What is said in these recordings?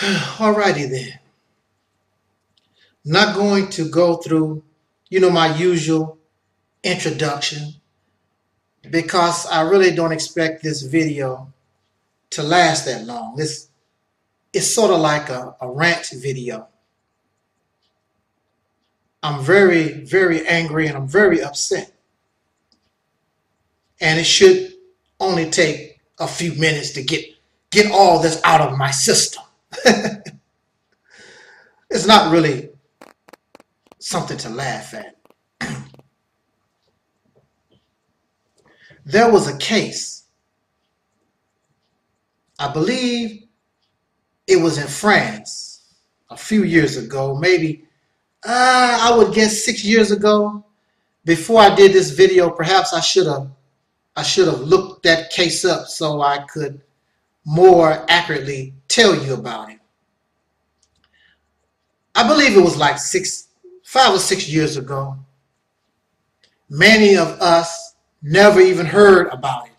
Alrighty then. Not going to go through, you know, my usual introduction because I really don't expect this video to last that long. It's, it's sort of like a, a rant video. I'm very, very angry and I'm very upset. And it should only take a few minutes to get, get all this out of my system. it's not really something to laugh at. there was a case, I believe it was in France a few years ago, maybe, uh, I would guess six years ago. Before I did this video, perhaps I should have I should have looked that case up so I could more accurately tell you about it. I believe it was like six, five or six years ago. Many of us never even heard about it.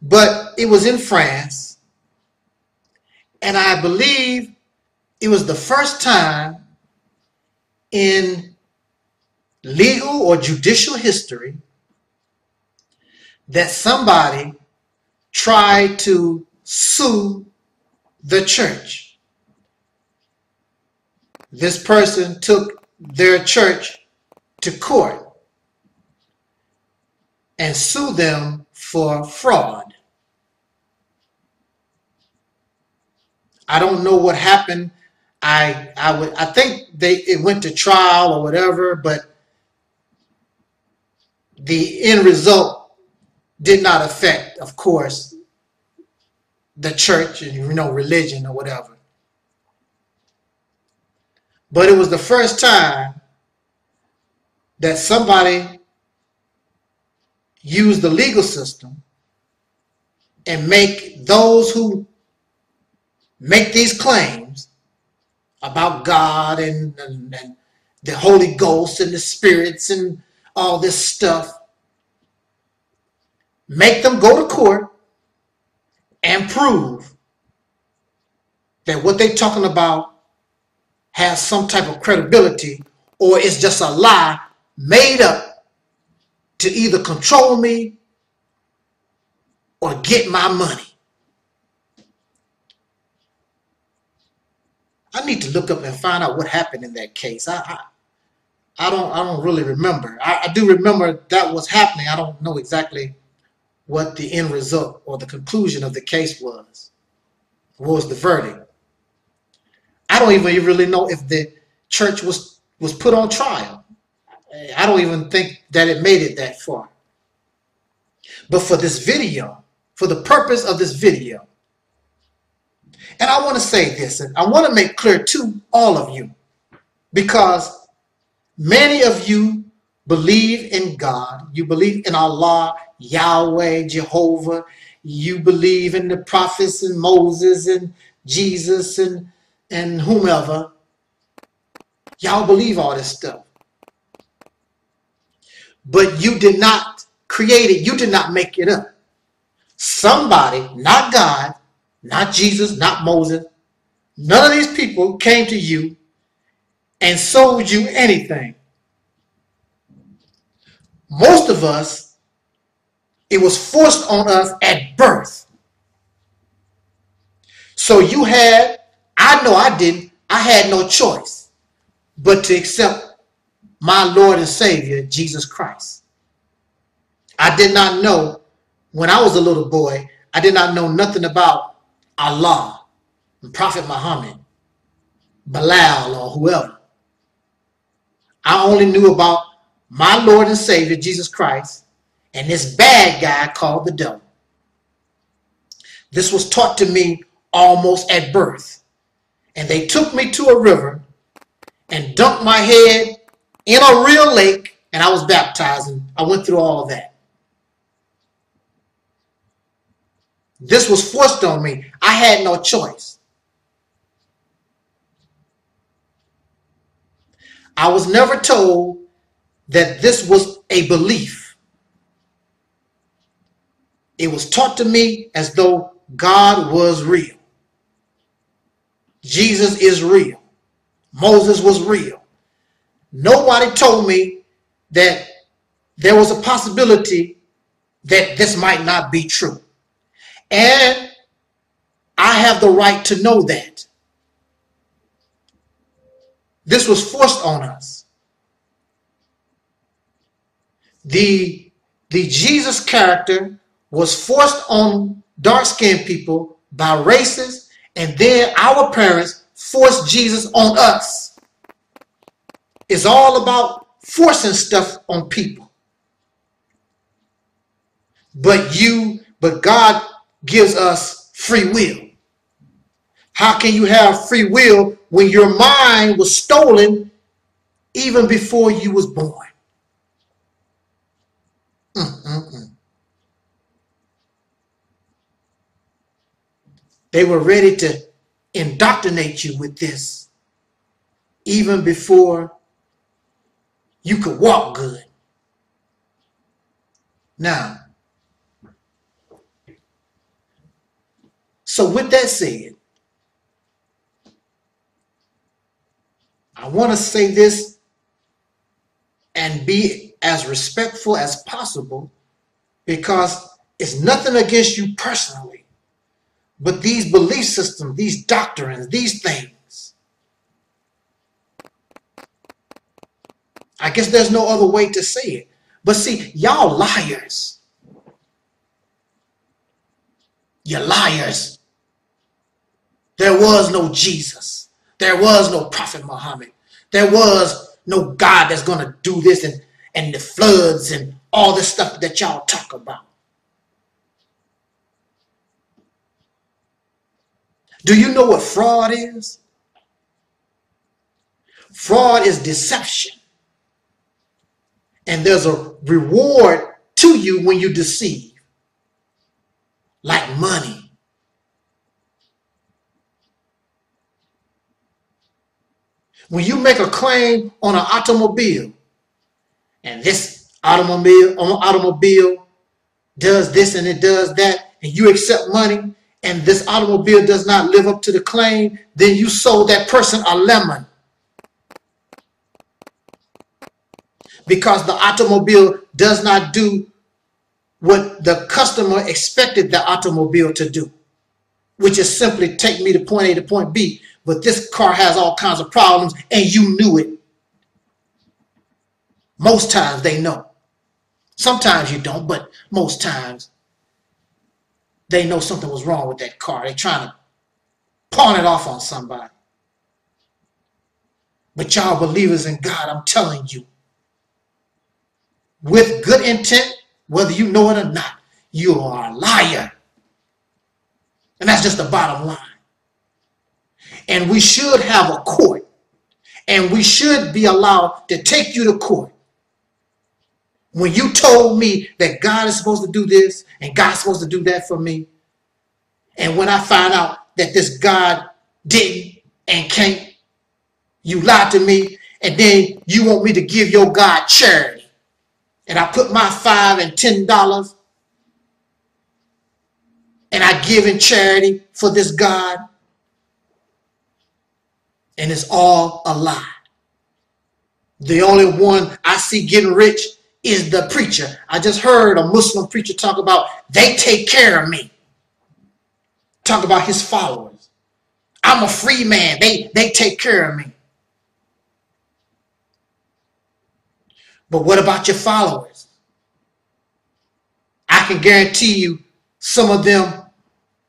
But it was in France, and I believe it was the first time in legal or judicial history that somebody tried to sue the church. This person took their church to court and sued them for fraud. I don't know what happened I I would I think they it went to trial or whatever, but the end result did not affect, of course, the church and you know religion or whatever. But it was the first time that somebody used the legal system and make those who make these claims about God and, and, and the Holy Ghost and the spirits and all this stuff, make them go to court and prove that what they're talking about has some type of credibility or it's just a lie made up to either control me or get my money. I need to look up and find out what happened in that case. I I, I don't I don't really remember. I, I do remember that was happening. I don't know exactly what the end result or the conclusion of the case was. What was the verdict? I don't even really know if the church was was put on trial. I don't even think that it made it that far. But for this video, for the purpose of this video, and I want to say this, and I want to make clear to all of you, because many of you believe in God, you believe in Allah, Yahweh, Jehovah, you believe in the prophets and Moses and Jesus and, and whomever. Y'all believe all this stuff. But you did not create it, you did not make it up. Somebody, not God, not Jesus, not Moses, none of these people came to you and sold you anything. Most of us, it was forced on us at birth. So you had, I know I didn't, I had no choice but to accept my Lord and Savior, Jesus Christ. I did not know when I was a little boy, I did not know nothing about Allah, Prophet Muhammad, Bilal, or whoever. I only knew about my Lord and Savior, Jesus Christ, and this bad guy called the devil. This was taught to me almost at birth. And they took me to a river and dunked my head in a real lake, and I was baptized, and I went through all that. This was forced on me. I had no choice. I was never told that this was a belief. It was taught to me as though God was real. Jesus is real. Moses was real. Nobody told me that there was a possibility that this might not be true. And I have the right to know that. This was forced on us. The, the Jesus character was forced on dark skinned people by racists, and then our parents forced Jesus on us. It's all about forcing stuff on people. But you, but God gives us free will. How can you have free will when your mind was stolen even before you was born? Mm-mm-mm. They were ready to indoctrinate you with this even before you could walk good. Now, So, with that said, I want to say this and be as respectful as possible because it's nothing against you personally, but these belief systems, these doctrines, these things. I guess there's no other way to say it. But see, y'all liars. You're liars. There was no Jesus. There was no Prophet Muhammad. There was no God that's going to do this and, and the floods and all this stuff that y'all talk about. Do you know what fraud is? Fraud is deception. And there's a reward to you when you deceive, like money. When you make a claim on an automobile, and this automobile automobile does this and it does that, and you accept money, and this automobile does not live up to the claim, then you sold that person a lemon. Because the automobile does not do what the customer expected the automobile to do, which is simply take me to point A to point B. But this car has all kinds of problems, and you knew it. Most times they know. Sometimes you don't, but most times they know something was wrong with that car. They're trying to pawn it off on somebody. But y'all believers in God, I'm telling you, with good intent, whether you know it or not, you are a liar. And that's just the bottom line. And we should have a court. And we should be allowed to take you to court. When you told me that God is supposed to do this and God's supposed to do that for me, and when I find out that this God didn't and can't, you lied to me, and then you want me to give your God charity. And I put my five and ten dollars and I give in charity for this God. And it's all a lie. The only one I see getting rich is the preacher. I just heard a Muslim preacher talk about they take care of me. Talk about his followers. I'm a free man. They they take care of me. But what about your followers? I can guarantee you some of them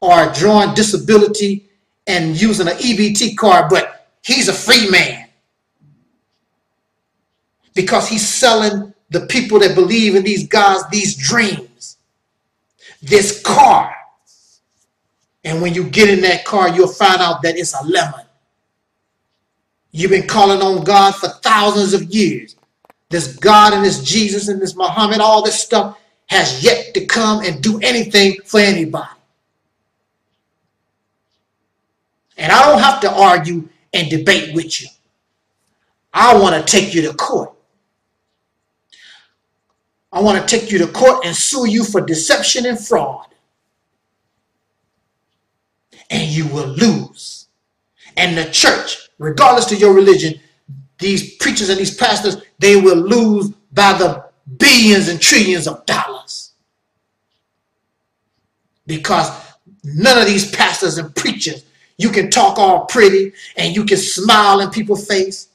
are drawing disability and using an EBT card, but he's a free man because he's selling the people that believe in these gods these dreams, this car. And when you get in that car, you'll find out that it's a lemon. You've been calling on God for thousands of years. This God and this Jesus and this Muhammad, all this stuff has yet to come and do anything for anybody. And I don't have to argue and debate with you. I want to take you to court. I want to take you to court and sue you for deception and fraud. And you will lose. And the church, regardless to your religion, these preachers and these pastors, they will lose by the billions and trillions of dollars. Because none of these pastors and preachers, you can talk all pretty and you can smile in people's face,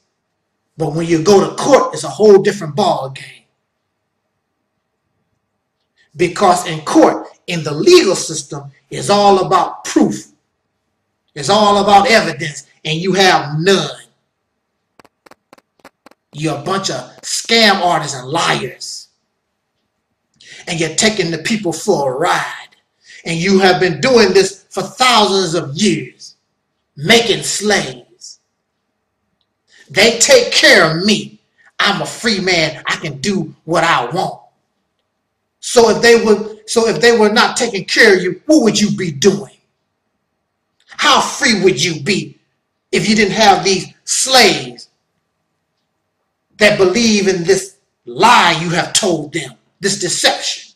but when you go to court, it's a whole different ball game. Because in court, in the legal system, it's all about proof. It's all about evidence, and you have none. You're a bunch of scam artists and liars. And you're taking the people for a ride. And you have been doing this for thousands of years, making slaves. They take care of me. I'm a free man. I can do what I want. So if they would, so if they were not taking care of you, what would you be doing? How free would you be if you didn't have these slaves that believe in this lie you have told them, this deception?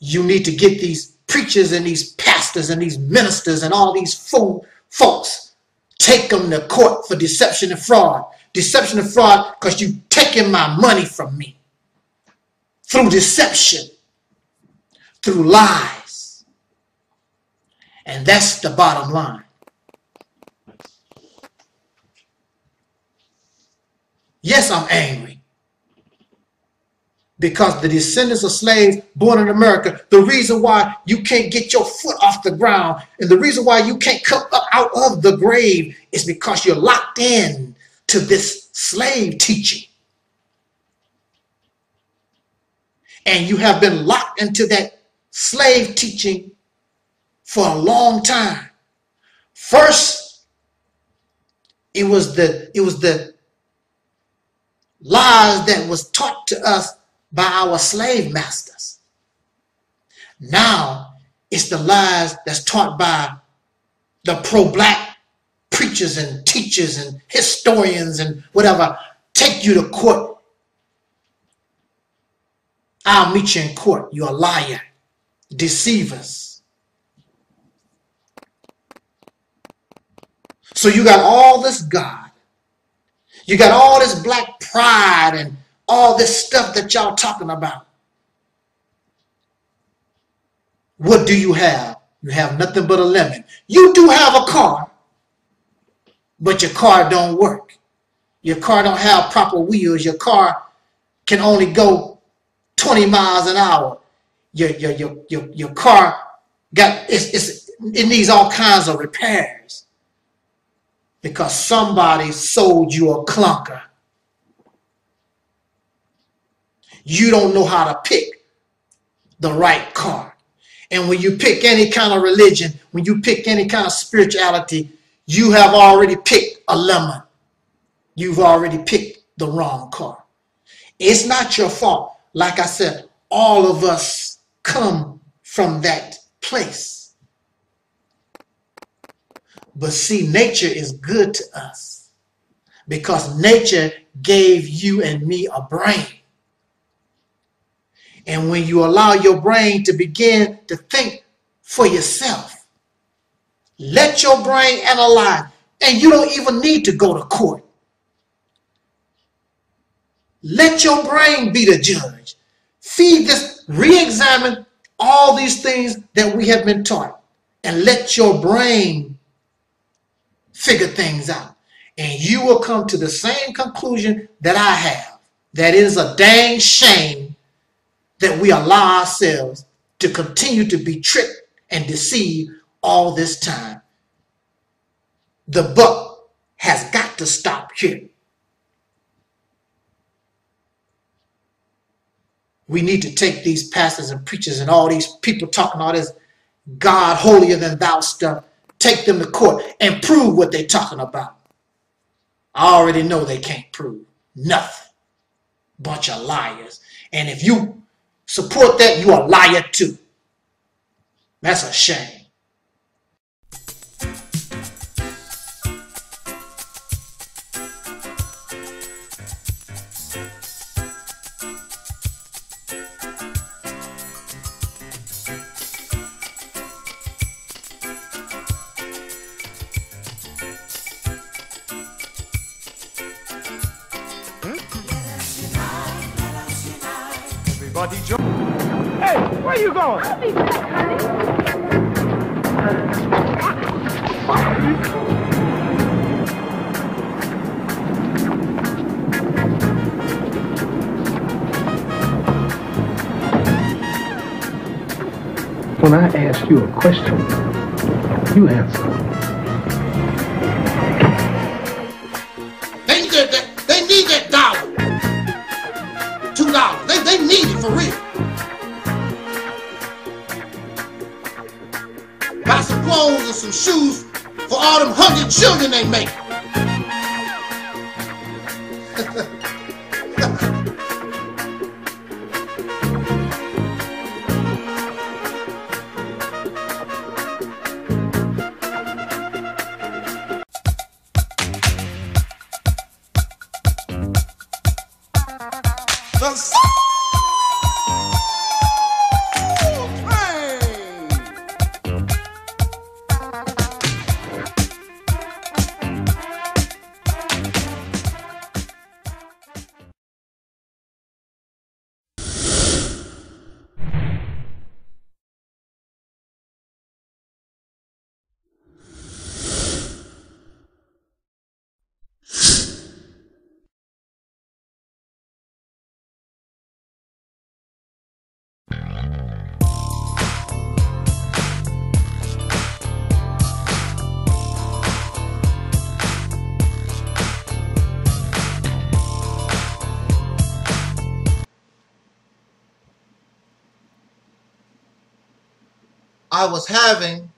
You need to get these preachers and these pastors and these ministers and all these fool folks, take them to court for deception and fraud. Deception and fraud because you taking my money from me through deception, through lies. And that's the bottom line. Yes, I'm angry. because the descendants of slaves born in America, the reason why you can't get your foot off the ground and the reason why you can't come up out of the grave is because you're locked in to this slave teaching. And you have been locked into that slave teaching for a long time. First, it was the it was the lies that was taught to us by our slave masters. Now it's the lies that's taught by the pro-black preachers and teachers and historians and whatever take you to court. I'll meet you in court. You're a liar, deceivers. So you got all this God. You got all this black pride and all this stuff that y'all talking about. What do you have? You have nothing but a lemon. You do have a car, but your car don't work. Your car don't have proper wheels. Your car can only go 20 miles an hour. Your your your your, your car got it's, it's it needs all kinds of repairs because somebody sold you a clunker. You don't know how to pick the right car. And when you pick any kind of religion, when you pick any kind of spirituality, you have already picked a lemon. You've already picked the wrong car. It's not your fault. Like I said, all of us come from that place. But see, nature is good to us because nature gave you and me a brain. And when you allow your brain to begin to think for yourself, let your brain analyze, and you don't even need to go to court. Let your brain be the judge. Feed this, re examine all these things that we have been taught, and let your brain figure things out. And you will come to the same conclusion that I have that it is a dang shame that we allow ourselves to continue to be tricked and deceived all this time. The buck has got to stop here. We need to take these pastors and preachers and all these people talking all this God holier than thou stuff, take them to court and prove what they're talking about. I already know they can't prove nothing. Bunch of liars. And if you support that, you're a liar too. That's a shame. Ask you a question, you answer. I was having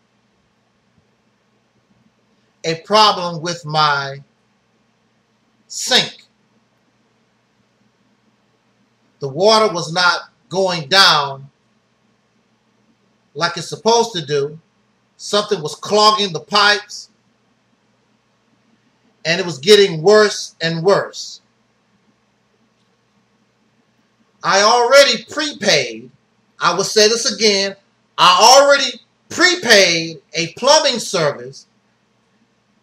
a problem with my sink. The water was not going down like it's supposed to do. Something was clogging the pipes, and it was getting worse and worse. I already prepaid. I will say this again. I already prepaid a plumbing service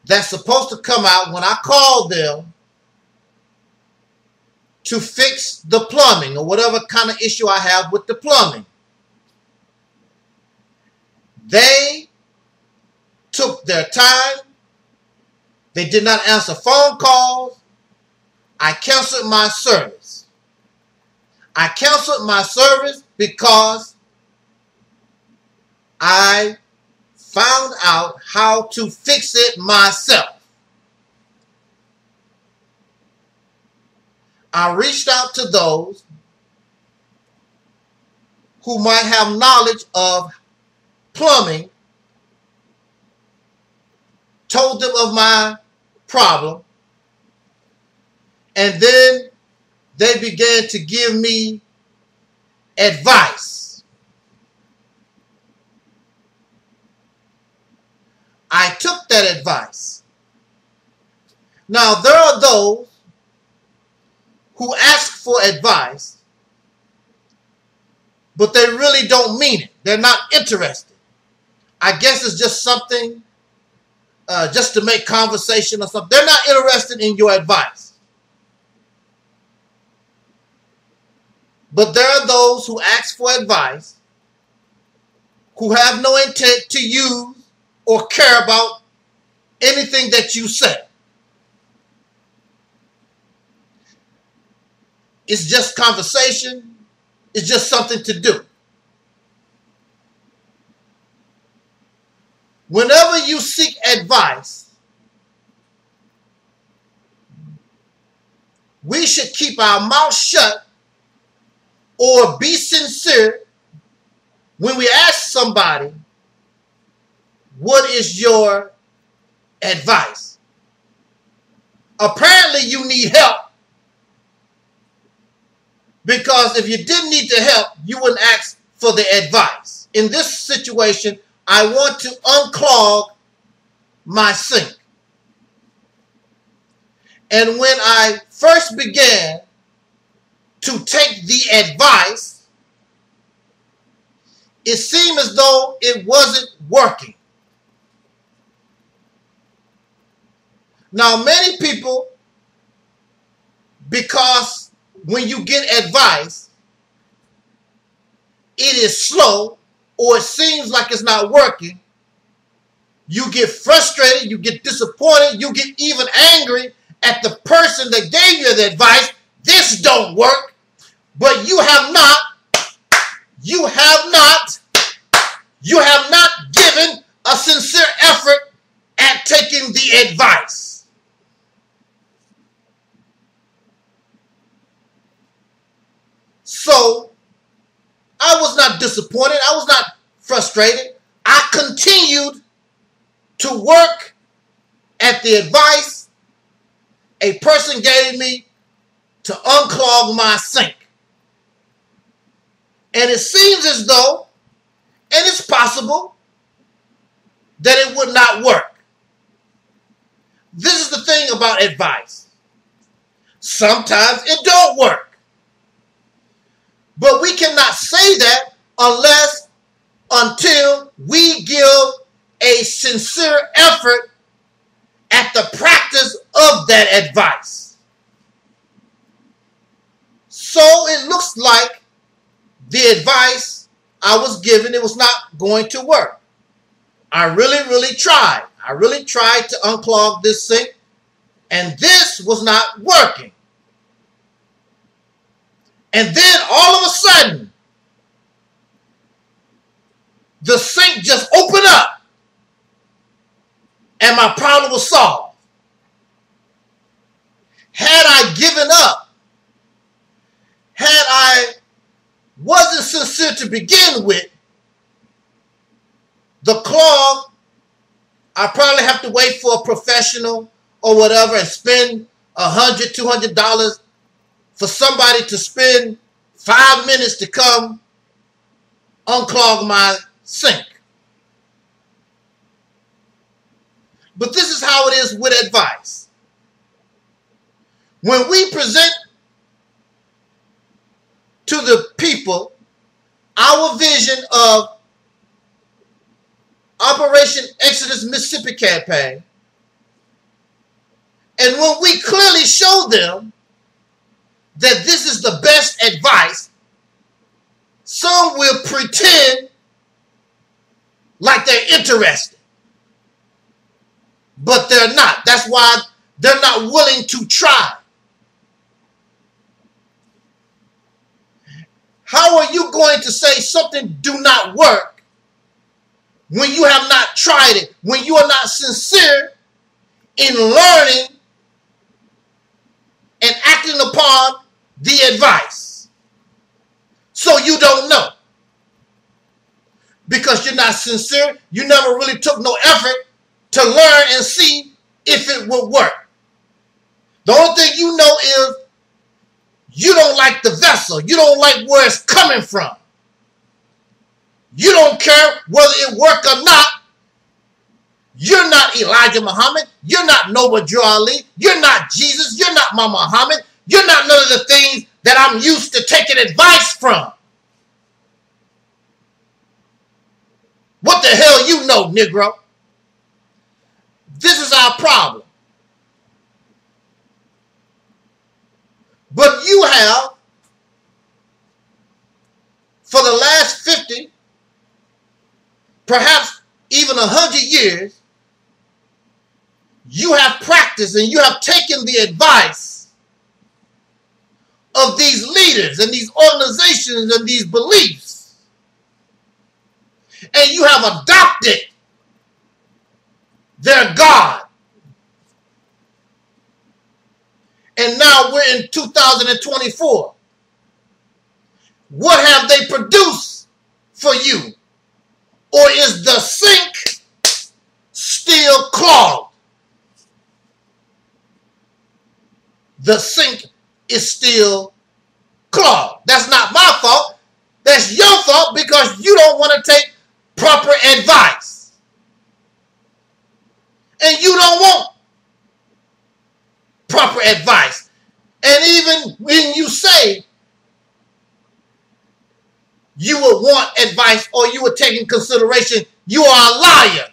that's supposed to come out when I called them to fix the plumbing or whatever kind of issue I have with the plumbing. They took their time. They did not answer phone calls. I canceled my service. I canceled my service because I found out how to fix it myself. I reached out to those who might have knowledge of plumbing, told them of my problem, and then they began to give me advice. I took that advice. Now, there are those who ask for advice, but they really don't mean it. They're not interested. I guess it's just something uh, just to make conversation or something. They're not interested in your advice. But there are those who ask for advice who have no intent to use or care about anything that you say. It's just conversation. It's just something to do. Whenever you seek advice, we should keep our mouth shut or be sincere when we ask somebody, What is your advice? Apparently, you need help because if you didn't need the help, you wouldn't ask for the advice. In this situation, I want to unclog my sink. And when I first began to take the advice, it seemed as though it wasn't working. Now, many people, because when you get advice, it is slow or it seems like it's not working, you get frustrated, you get disappointed, you get even angry at the person that gave you the advice. This don't work, but you have not, you have not, you have not given a sincere effort at taking the advice. So I was not disappointed. I was not frustrated. I continued to work at the advice a person gave me to unclog my sink. And it seems as though, and it's possible, that it would not work. This is the thing about advice. Sometimes it don't work. But we cannot say that unless until we give a sincere effort at the practice of that advice. So it looks like the advice I was given it was not going to work. I really really tried. I really tried to unclog this sink and this was not working. And then all of a sudden, the sink just opened up and my problem was solved. Had I given up, had I wasn't sincere to begin with, the clog, I probably have to wait for a professional or whatever and spend a hundred, two hundred dollars for somebody to spend five minutes to come unclog my sink. But this is how it is with advice. When we present to the people our vision of Operation Exodus Mississippi campaign, and when we clearly show them that this is the best advice, some will pretend like they're interested, but they're not. That's why they're not willing to try. How are you going to say something do not work when you have not tried it, when you are not sincere in learning and acting upon the advice? So you don't know. Because you're not sincere, you never really took no effort to learn and see if it would work. The only thing you know is you don't like the vessel. You don't like where it's coming from. You don't care whether it work or not. You're not Elijah Muhammad. You're not Noble Drew Ali. You're not Jesus. You're not my Muhammad. You're not none of the things that I'm used to taking advice from. What the hell you know, Negro? This is our problem. But you have, for the last 50, perhaps even 100 years, you have practiced and you have taken the advice of these leaders and these organizations and these beliefs, and you have adopted their God. And now we're in 2024. What have they produced for you? Or is the sink still clogged? The sink is still clogged. That's not my fault. That's your fault because you don't want to take proper advice. And you don't want proper advice. And even when you say you would want advice or you would take in consideration, you are a liar.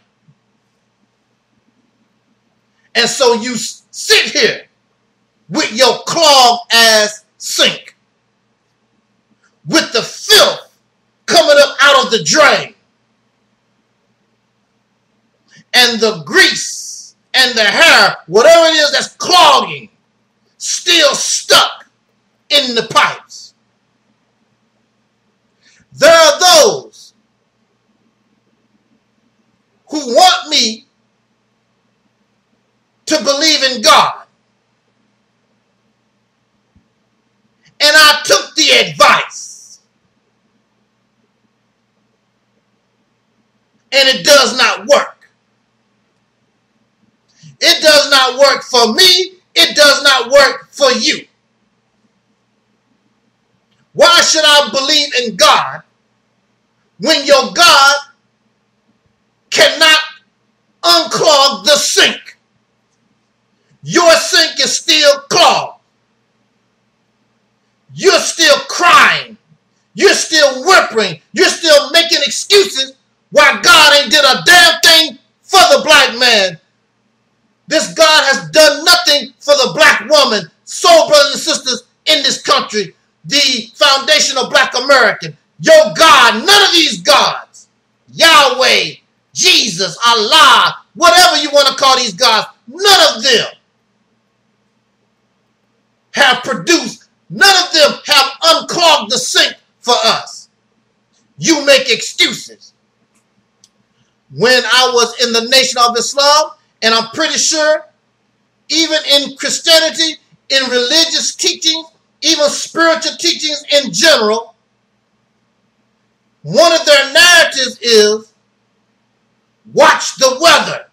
And so you sit here with your clogged ass sink, with the filth coming up out of the drain, and the grease and the hair, whatever it is that's clogging, still stuck in the pipes. There are those who want me to believe in God. And I took the advice. And it does not work. It does not work for me. It does not work for you. Why should I believe in God when your God cannot unclog the sink? Your sink is still clogged. You're still crying. You're still whimpering. You're still making excuses why God ain't did a damn thing for the black man. This God has done nothing for the black woman. Soul brothers and sisters in this country, the foundation of black American. Your God, none of these gods, Yahweh, Jesus, Allah, whatever you want to call these gods, none of them have produced, none of them have unclogged the sink for us. You make excuses. When I was in the Nation of Islam, and I'm pretty sure even in Christianity, in religious teachings, even spiritual teachings in general, one of their narratives is watch the weather.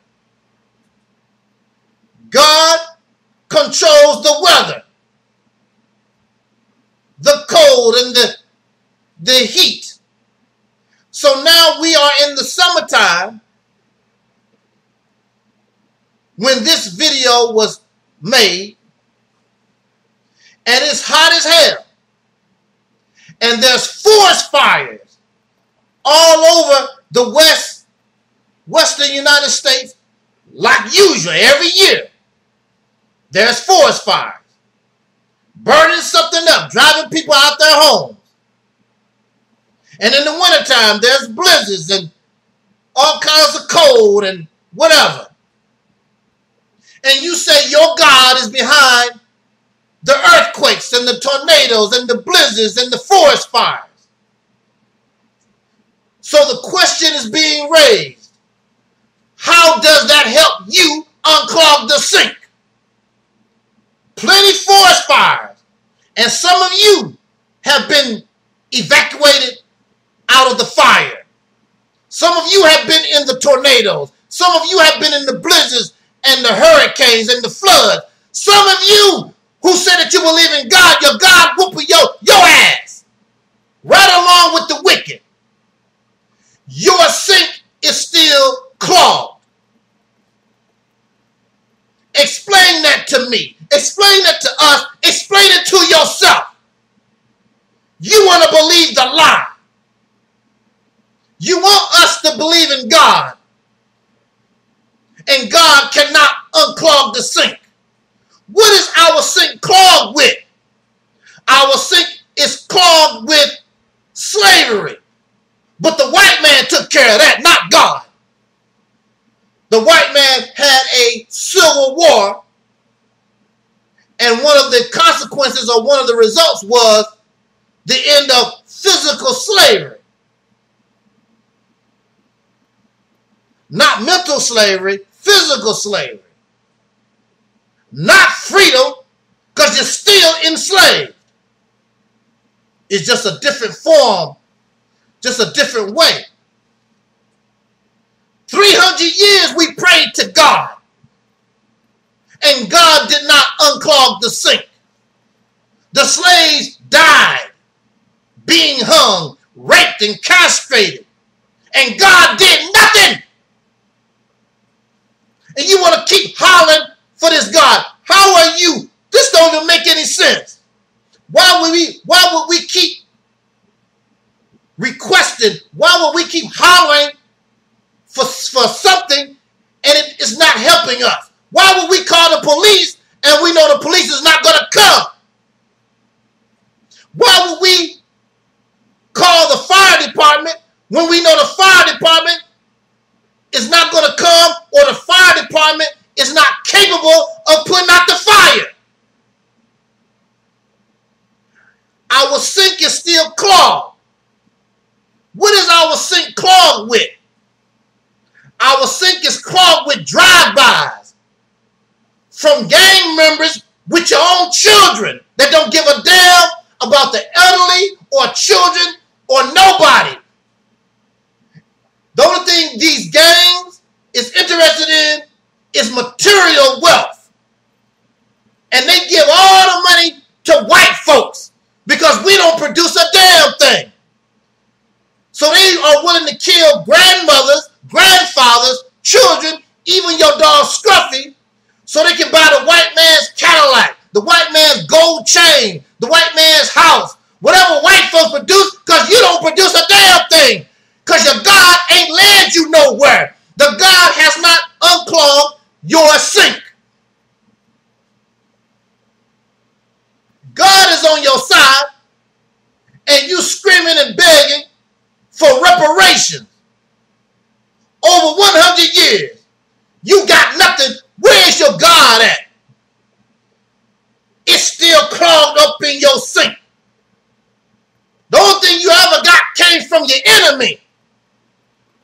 God controls the weather, the cold and the, the heat. So now we are in the summertime when this video was made, and it's hot as hell. And there's forest fires all over the west, western United States, like usual, every year. There's forest fires. Burning something up, driving people out their homes. And in the wintertime, there's blizzards and all kinds of cold and whatever. And you say your God is behind the earthquakes and the tornadoes and the blizzards and the forest fires. So the question is being raised. How does that help you unclog the sink? Plenty forest fires. And some of you have been evacuated out of the fire. Some of you have been in the tornadoes. Some of you have been in the blizzards and the hurricanes and the floods. Some of you who said that you believe in God, your God whooping your, your ass. Right along with the wicked. Your sink is still clogged. Explain that to me. Explain it to us. Explain it to yourself. You want to believe the lie. You want us to believe in God. And God cannot unclog the sink. What is our sink clogged with? Our sink is clogged with slavery. But the white man took care of that, not God. The white man had a civil war, and one of the consequences or one of the results was the end of physical slavery. Not mental slavery, physical slavery. Not freedom, because you're still enslaved. It's just a different form, just a different way. 300 years we prayed to God, and God did not unclog the sink. The slaves died, being hung, raped, and castrated, and God did nothing. And you want to keep hollering for this God. How are you? This don't even make any sense. Why would we why would we keep requesting? Why would we keep hollering for, for something and it is not helping us? Why would we call the police and we know the police is not gonna come? Why would we call the fire department when we know the fire department is not going to come or the fire department is not capable of putting out the fire. Our sink is still clogged. What is our sink clogged with? Our sink is clogged with drive-bys from gang members with your own children that don't give a damn about the elderly or children or nobody. The only thing these gangs is interested in is material wealth. And they give all the money to white folks because we don't produce a damn thing. So they are willing to kill grandmothers, grandfathers, children, even your dog Scruffy, so they can buy the white man's Cadillac, the white man's gold chain, the white man's house, whatever white folks produce, because you don't produce a damn thing. Because your God ain't led you nowhere. The God has not unclogged your sink. God is on your side and you screaming and begging for reparations. Over 100 years, you got nothing. Where's your God at? It's still clogged up in your sink. The only thing you ever got came from your enemy.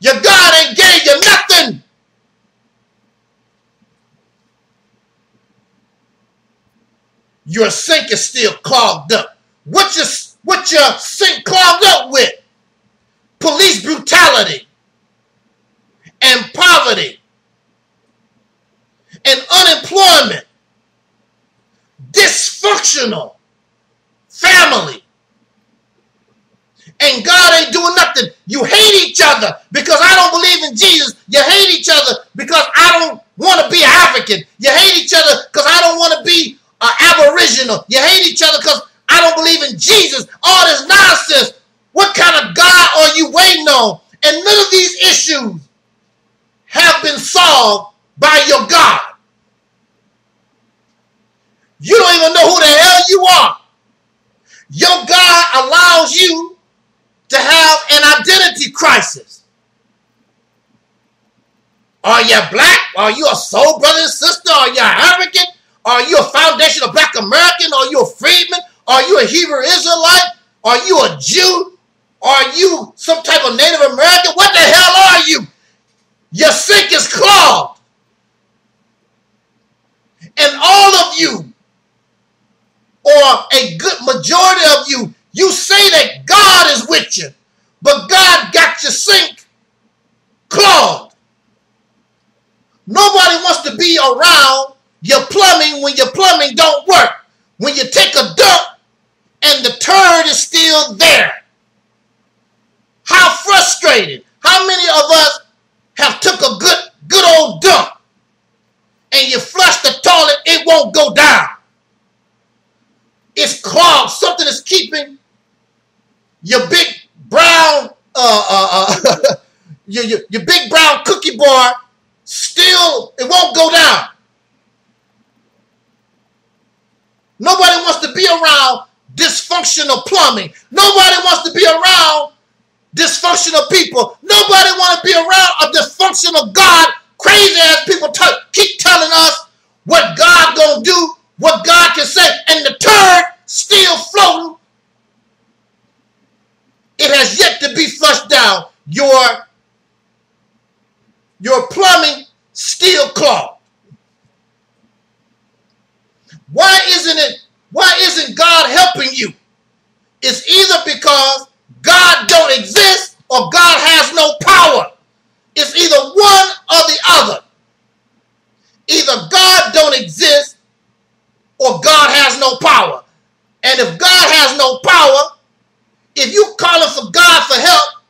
Your God ain't gave you nothing. Your sink is still clogged up. What your, what your sink clogged up with? Police brutality and poverty and unemployment, dysfunctional family. And God ain't doing nothing. You hate each other because I don't believe in Jesus. You hate each other because I don't want to be African. You hate each other because I don't want to be uh, Aboriginal. You hate each other because I don't believe in Jesus. All this nonsense. What kind of God are you waiting on? And none of these issues have been solved by your God. You don't even know who the hell you are. Your God allows you to have an identity crisis. Are you black? Are you a soul brother and sister? Are you African? Are you a foundation of black American? Are you a freedman? Are you a Hebrew Israelite? Are you a Jew? Are you some type of Native American? What the hell are you? Your sink is clogged. And all of you, or a good majority of you, you say that God is with you, but God got your sink clogged. Nobody wants to be around your plumbing when your plumbing don't work. When you take a dump and the turd is still there. How frustrating. How many of us have took a good good old dump and you flush the toilet, it won't go down. It's clogged. Something is keeping your big brown uh, uh, uh your, your, your big brown cookie bar still it won't go down. Nobody wants to be around dysfunctional plumbing. Nobody wants to be around dysfunctional people. Nobody want to be around a dysfunctional God. Crazy ass people t- keep telling us what God gonna do, what God can say, and the turd still floating. It has yet to be flushed down. Your your plumbing still clogged. Why isn't it? Why isn't God helping you? It's either because God don't exist or God has no power. It's either one or the other. Either God don't exist or God has no power. And if God has no power, if you calling for God for help,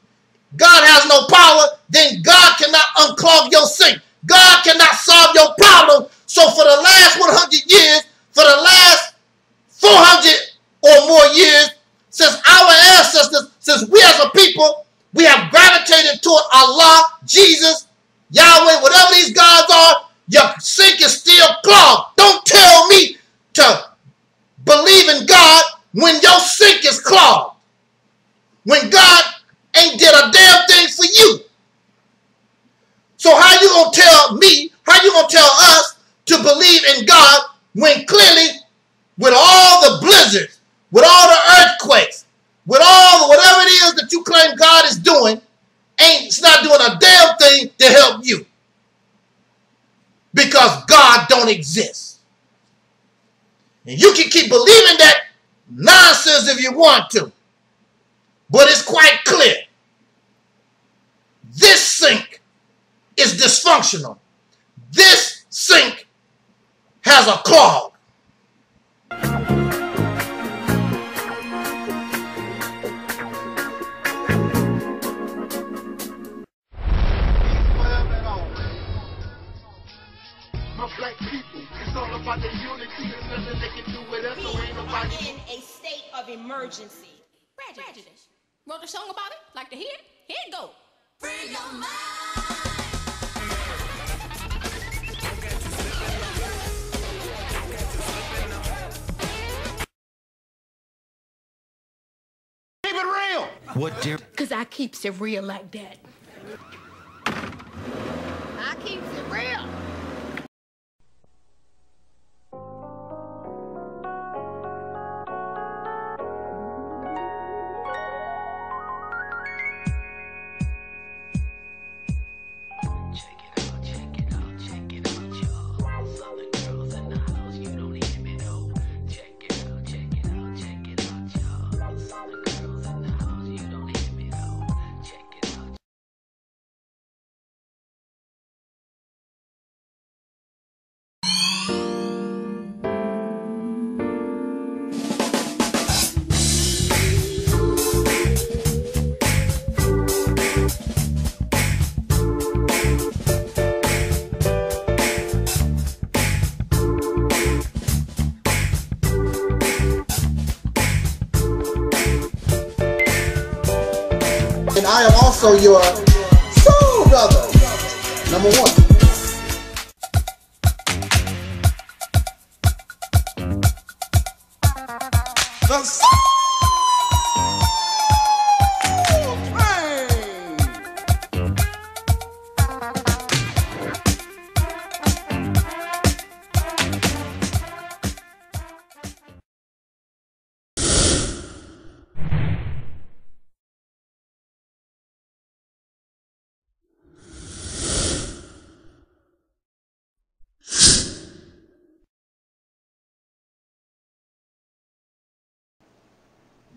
God has no power, then God cannot unclog your sink. God cannot solve your problem. So for the last 100 years, for the last 400 or more years, since our ancestors, since we as a people, we have gravitated toward Allah, Jesus, Yahweh, whatever these gods are, your sink is still clogged. Don't tell me to believe in God when your sink is clogged. When God ain't did a damn thing for you. So how you gonna tell me, how you gonna tell us to believe in God when clearly with all the blizzards, with all the earthquakes, with all the whatever it is that you claim God is doing, ain't it's not doing a damn thing to help you. Because God don't exist. And you can keep believing that nonsense if you want to. But it's quite clear. This sink is dysfunctional. This sink has a clog. My black people, it's all about the unity. There's nothing they can do with us, so ain't nobody. in a state of emergency. Prejudice. Wrote a song about it? Like to hear it? Here it go. Free your mind. Keep it real. What dear Cause I keeps it real like that. I am also your soul brother. Number one.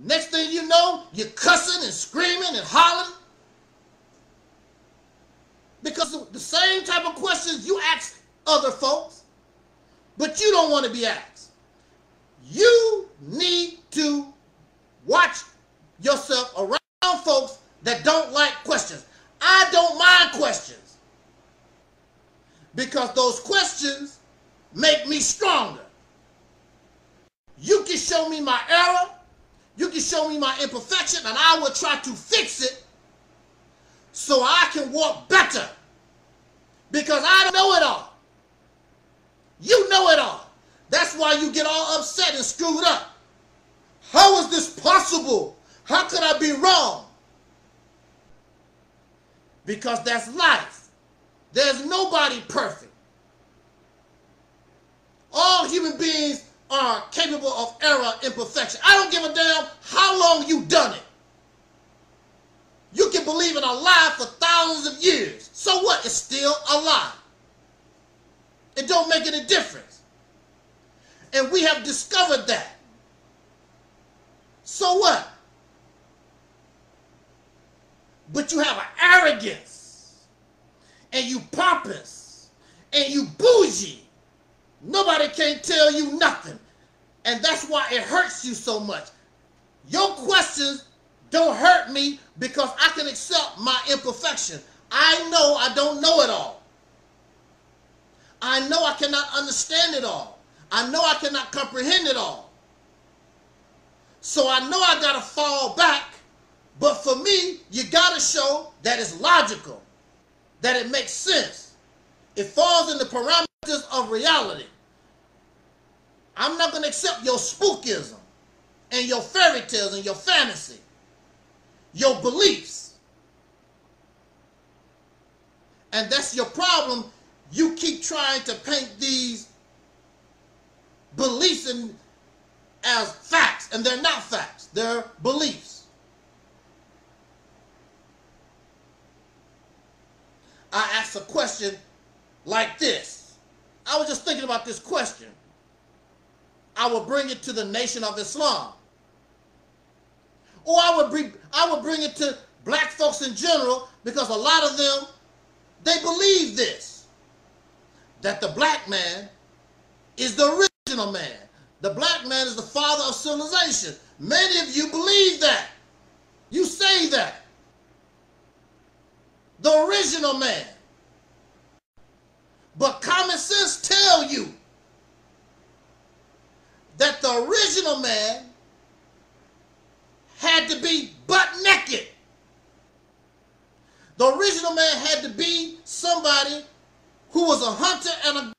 Next thing you know, you're cussing and screaming and hollering. Because the same type of questions you ask other folks, but you don't want to be asked. You need to watch yourself around folks that don't like questions. I don't mind questions because those questions make me stronger. You can show me my error, you can show me my imperfection, and I will try to fix it so I can walk better. Because I don't know it all. You know it all. That's why you get all upset and screwed up. How is this possible? How could I be wrong? Because that's life. There's nobody perfect. All human beings are capable of error, imperfection. I don't give a damn how long you've done it. You can believe in a lie for thousands of years. So what? It's still a lie. It don't make any difference. And we have discovered that. So what? But you have an arrogance. And you pompous. And you bougie. Nobody can tell you nothing. And that's why it hurts you so much. Your questions don't hurt me because I can accept my imperfection. I know I don't know it all. I know I cannot understand it all. I know I cannot comprehend it all. So I know I got to fall back. But for me, you got to show that it's logical, that it makes sense. It falls in the parameters of reality. I'm not going to accept your spookism and your fairy tales and your fantasy, your beliefs. And that's your problem. You keep trying to paint these beliefs in, as facts, and they're not facts, they're beliefs. I asked a question like this. I was just thinking about this question. I would bring it to the nation of Islam. Or I would bring I would bring it to black folks in general because a lot of them they believe this that the black man is the original man. The black man is the father of civilization. Many of you believe that. You say that. The original man. But common sense tell you that the original man had to be butt naked. The original man had to be somebody who was a hunter and a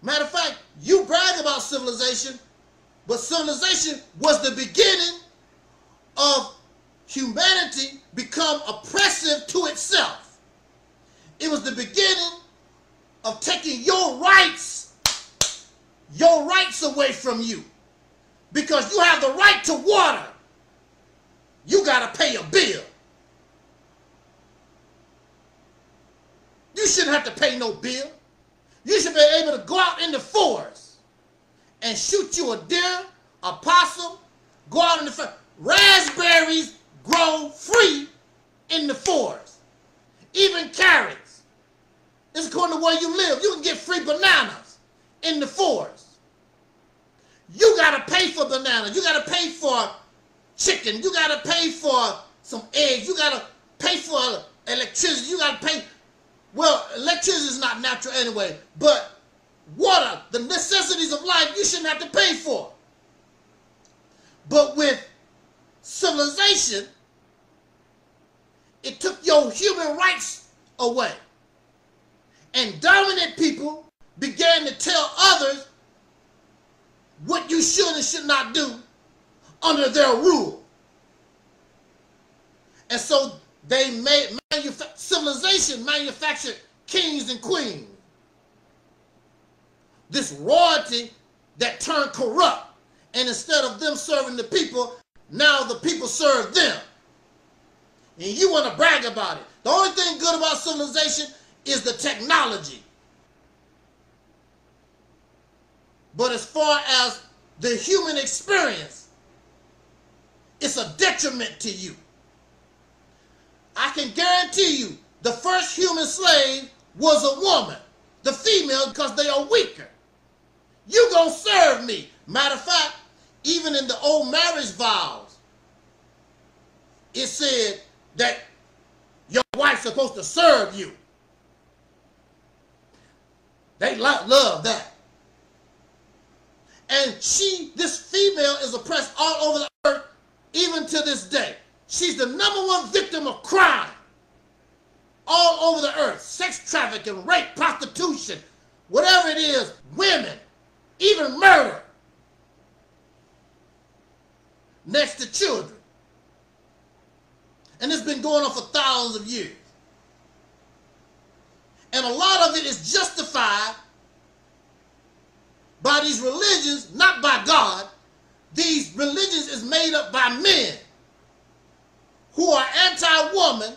Matter of fact, you brag about civilization, but civilization was the beginning of humanity become oppressive to itself. It was the beginning of taking your rights, your rights away from you. Because you have the right to water. You got to pay a bill. You shouldn't have to pay no bill. You should be able to go out in the forest and shoot you a deer, a possum, go out in the forest. Raspberries grow free in the forest. Even carrots. It's according to where you live. You can get free bananas in the forest. You got to pay for bananas. You got to pay for chicken. You got to pay for some eggs. You got to pay for electricity. You got to pay. Well, electricity is not natural anyway, but water, the necessities of life, you shouldn't have to pay for. But with civilization, it took your human rights away. And dominant people began to tell others what you should and should not do under their rule. And so they made civilization manufactured kings and queens. This royalty that turned corrupt. And instead of them serving the people, now the people serve them. And you want to brag about it. The only thing good about civilization is the technology. But as far as the human experience, it's a detriment to you. I can guarantee you the first human slave was a woman, the female, because they are weaker. You gonna serve me. Matter of fact, even in the old marriage vows, it said that your wife's supposed to serve you. They lo- love that. And she, this female, is oppressed all over the earth, even to this day. She's the number one victim of crime all over the earth sex trafficking, rape, prostitution, whatever it is, women, even murder. Next to children. And it's been going on for thousands of years. And a lot of it is justified by these religions, not by God. These religions is made up by men who are anti-woman,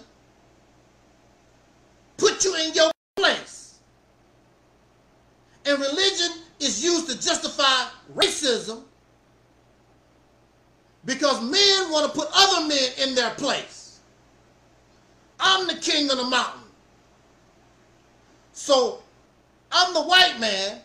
put you in your place. And religion is used to justify racism because men want to put other men in their place. I'm the king of the mountain. So I'm the white man.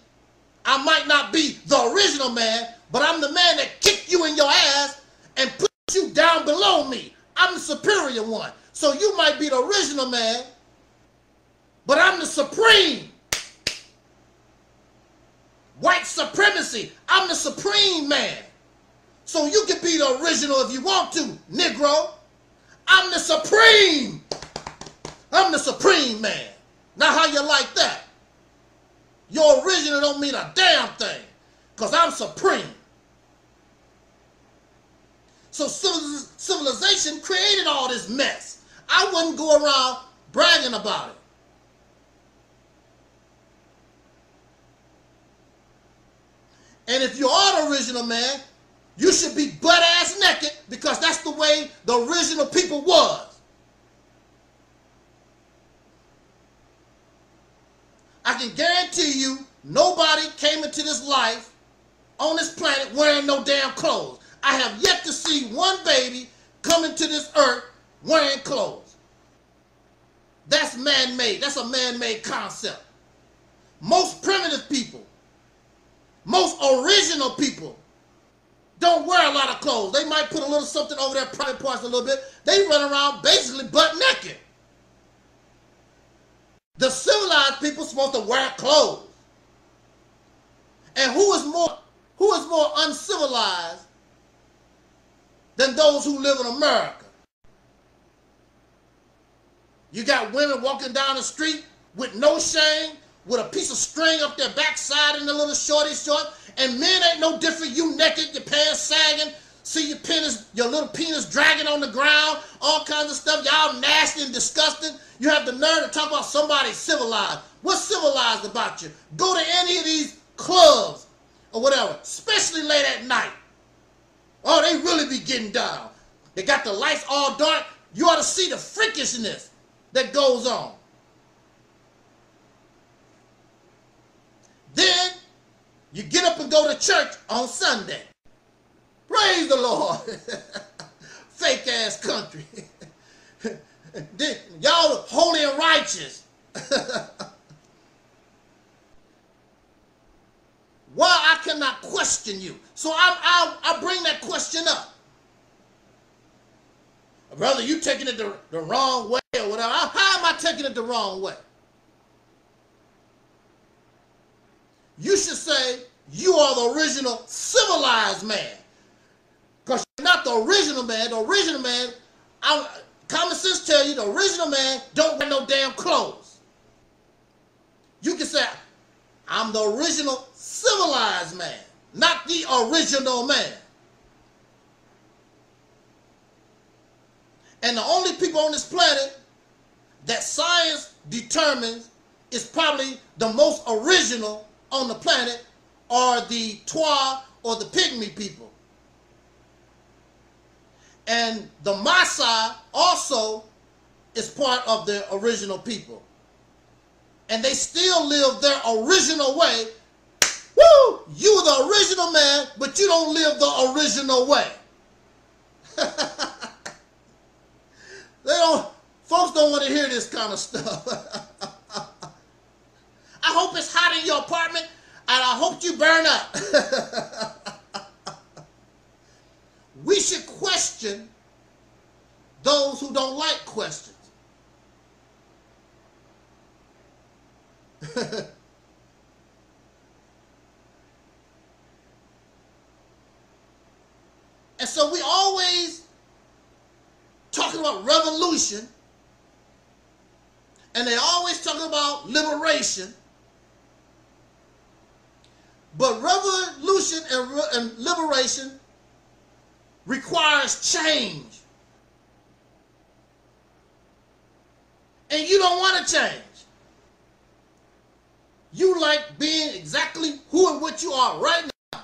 I might not be the original man, but I'm the man that kicked you in your ass and put you down below me. I'm the superior one. So you might be the original man, but I'm the supreme. White supremacy. I'm the supreme man. So you can be the original if you want to, Negro. I'm the supreme. I'm the supreme man. Now how you like that? Your original don't mean a damn thing. Because I'm supreme. So civilization created all this mess. I wouldn't go around bragging about it. And if you are the original man, you should be butt ass naked because that's the way the original people was. I can guarantee you nobody came into this life on this planet wearing no damn clothes. I have yet to see one baby coming to this earth wearing clothes. That's man-made. That's a man-made concept. Most primitive people, most original people don't wear a lot of clothes. They might put a little something over their private parts a little bit. They run around basically butt naked. The civilized people supposed to wear clothes. And who is more who is more uncivilized than those who live in America? You got women walking down the street with no shame, with a piece of string up their backside and a little shorty short, and men ain't no different. You naked, your pants sagging, see your penis, your little penis dragging on the ground, all kinds of stuff. Y'all nasty and disgusting. You have the nerve to talk about somebody civilized. What's civilized about you? Go to any of these clubs or whatever, especially late at night. Oh, they really be getting down. They got the lights all dark. You ought to see the freakishness that goes on. Then you get up and go to church on Sunday. Praise the Lord. Fake ass country. Y'all holy and righteous. Why I cannot question you? So I, I, I bring that question up. Brother, you taking it the, the wrong way or whatever. How am I taking it the wrong way? You should say you are the original civilized man. Because you're not the original man. The original man, I, common sense tell you the original man don't wear no damn clothes. You can say, I'm the original civilized man, not the original man. And the only people on this planet that science determines is probably the most original on the planet are the Twa or the Pygmy people. And the Maasai also is part of the original people. And they still live their original way. Woo! You the original man, but you don't live the original way. they don't folks don't want to hear this kind of stuff. I hope it's hot in your apartment and I hope you burn up. we should question those who don't like questions. and so we always talking about revolution and they always talking about liberation but revolution and, re- and liberation requires change. And you don't want to change. You like being exactly who and what you are right now.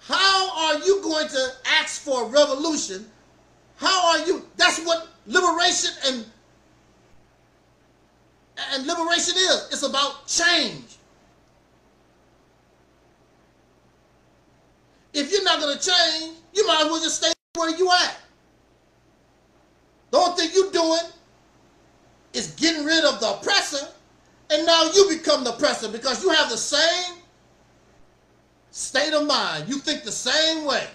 How are you going to ask for revolution? How are you? That's what liberation and and liberation is. It's about change. If you're not going to change, you might as well just stay where you at. The only thing you're doing is getting rid of the oppressor, and now you become the oppressor because you have the same state of mind. You think the same way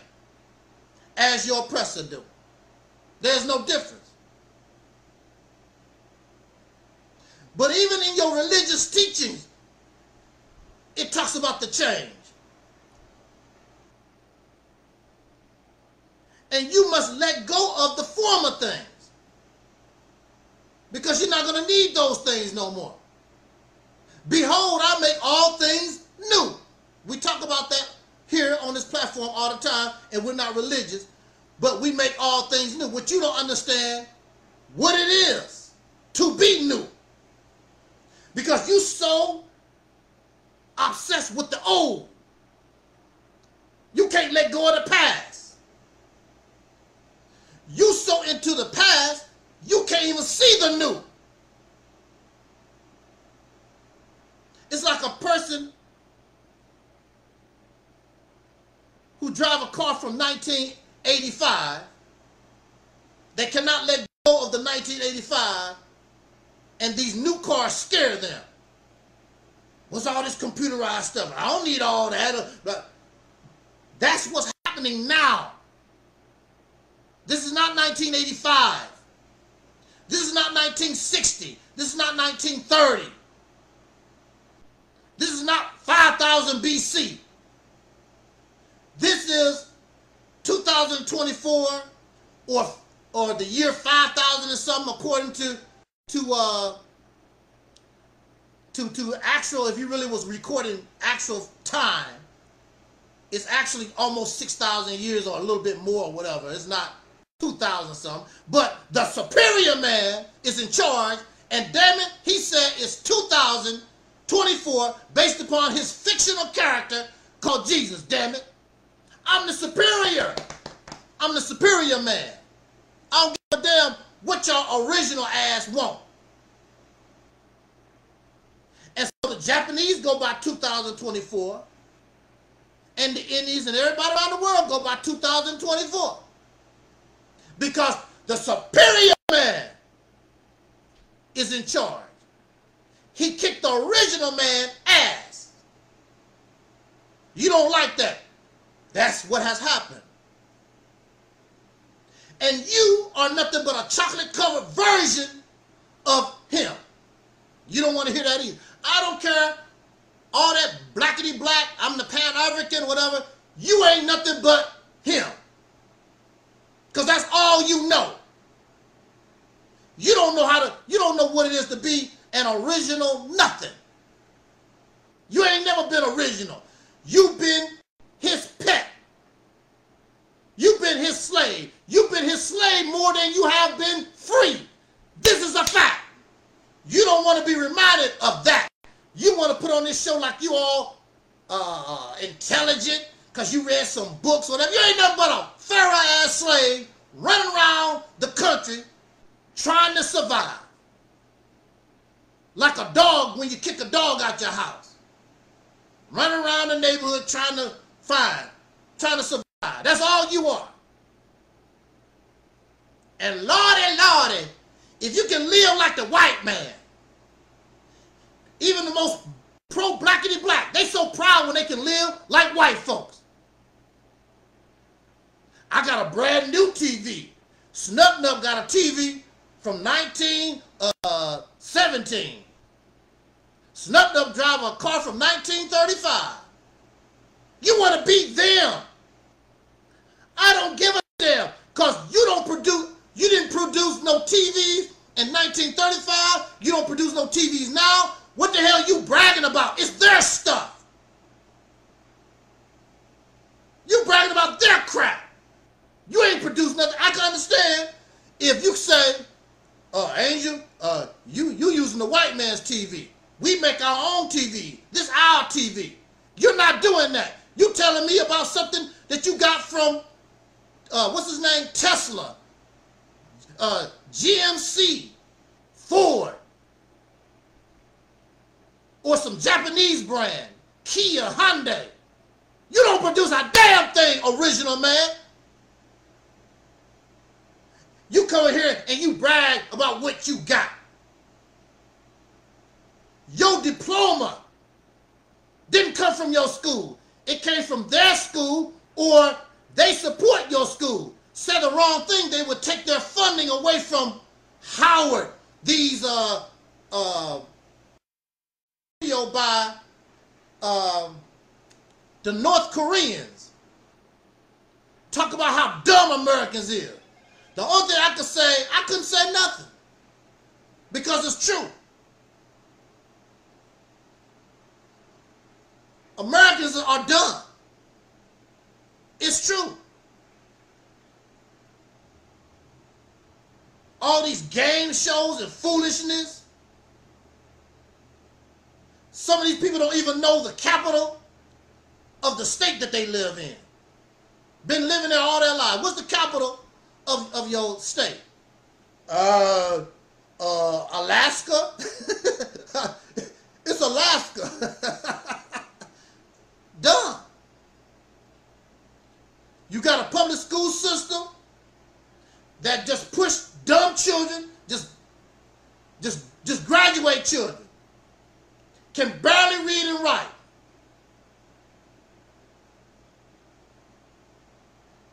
as your oppressor do. There's no difference. But even in your religious teachings, it talks about the change. And you must let go of the former things. Because you're not going to need those things no more. Behold, I make all things new. We talk about that here on this platform all the time, and we're not religious, but we make all things new. What you don't understand, what it is to be new. Because you so obsessed with the old. You can't let go of the past. You so into the past, you can't even see the new. It's like a person who drive a car from 1985. They cannot let go of the 1985 and these new cars scare them. What's all this computerized stuff? I don't need all that. But that's what's happening now. This is not 1985. This is not 1960. This is not 1930. This is not 5000 BC. This is 2024 or or the year 5000 or something according to to uh to to actual if you really was recording actual time it's actually almost 6000 years or a little bit more or whatever it's not 2000 something but the superior man is in charge and damn it he said it's 2024 based upon his fictional character called jesus damn it i'm the superior i'm the superior man i don't give a damn what your original ass want. And so the Japanese go by 2024, and the Indies and everybody around the world go by 2024. Because the superior man is in charge. He kicked the original man ass. You don't like that. That's what has happened and you are nothing but a chocolate covered version of him. You don't want to hear that either. I don't care all that blackety black, I'm the Pan African, whatever. you ain't nothing but him. Because that's all you know. You don't know how to, you don't know what it is to be an original nothing. You ain't never been original. You've been his pet. You've been his slave. You've been his slave more than you have been free. This is a fact. You don't want to be reminded of that. You want to put on this show like you all uh, intelligent because you read some books or whatever. You ain't nothing but a pharaoh ass slave running around the country trying to survive. Like a dog when you kick a dog out your house. Running around the neighborhood trying to find, trying to survive. That's all you are. And lordy, lordy, if you can live like the white man, even the most pro blackity black, they so proud when they can live like white folks. I got a brand new TV. Snub Nub got a TV from 1917. Uh, Snub Nub drive a car from 1935. You want to beat them. I don't give a damn because you don't produce, you didn't produce no TVs in 1935. You don't produce no TVs now. What the hell you bragging about? It's their stuff. You bragging about their crap. You ain't produced nothing. I can understand if you say, uh, Angel, uh, you you using the white man's TV. We make our own TV. This our TV. You're not doing that. You telling me about something that you got from uh, what's his name? Tesla, uh, GMC, Ford, or some Japanese brand, Kia, Hyundai. You don't produce a damn thing original, man. You come in here and you brag about what you got. Your diploma didn't come from your school. It came from their school or they support your school. Said the wrong thing, they would take their funding away from Howard. These uh uh video by um the North Koreans. Talk about how dumb Americans is. The only thing I could say, I couldn't say nothing. Because it's true. Americans are dumb. It's true. All these game shows and foolishness. Some of these people don't even know the capital of the state that they live in. Been living there all their life. What's the capital of, of your state? Uh, uh, Alaska? it's Alaska. Dumb. You got a public school system that just push dumb children, just, just, just graduate children, can barely read and write.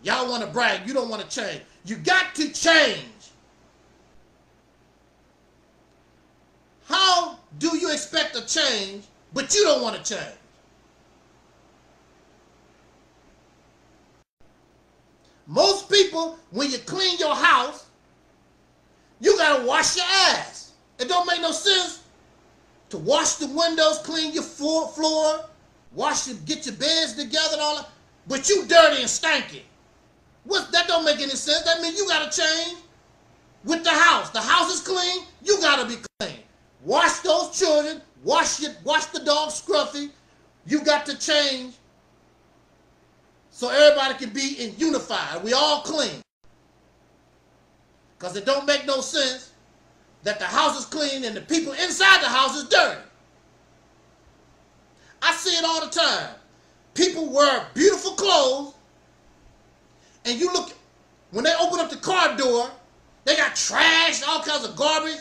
Y'all want to brag, you don't want to change. You got to change. How do you expect a change, but you don't want to change? Most people, when you clean your house, you gotta wash your ass. It don't make no sense to wash the windows, clean your floor, floor wash your, get your beds together and all that, but you dirty and stanky. What, that don't make any sense. That means you gotta change with the house. The house is clean, you gotta be clean. Wash those children, wash your, wash the dog scruffy. You got to change so everybody can be in unified. We all clean. Because it don't make no sense that the house is clean and the people inside the house is dirty. I see it all the time. People wear beautiful clothes and you look, when they open up the car door, they got trash, all kinds of garbage,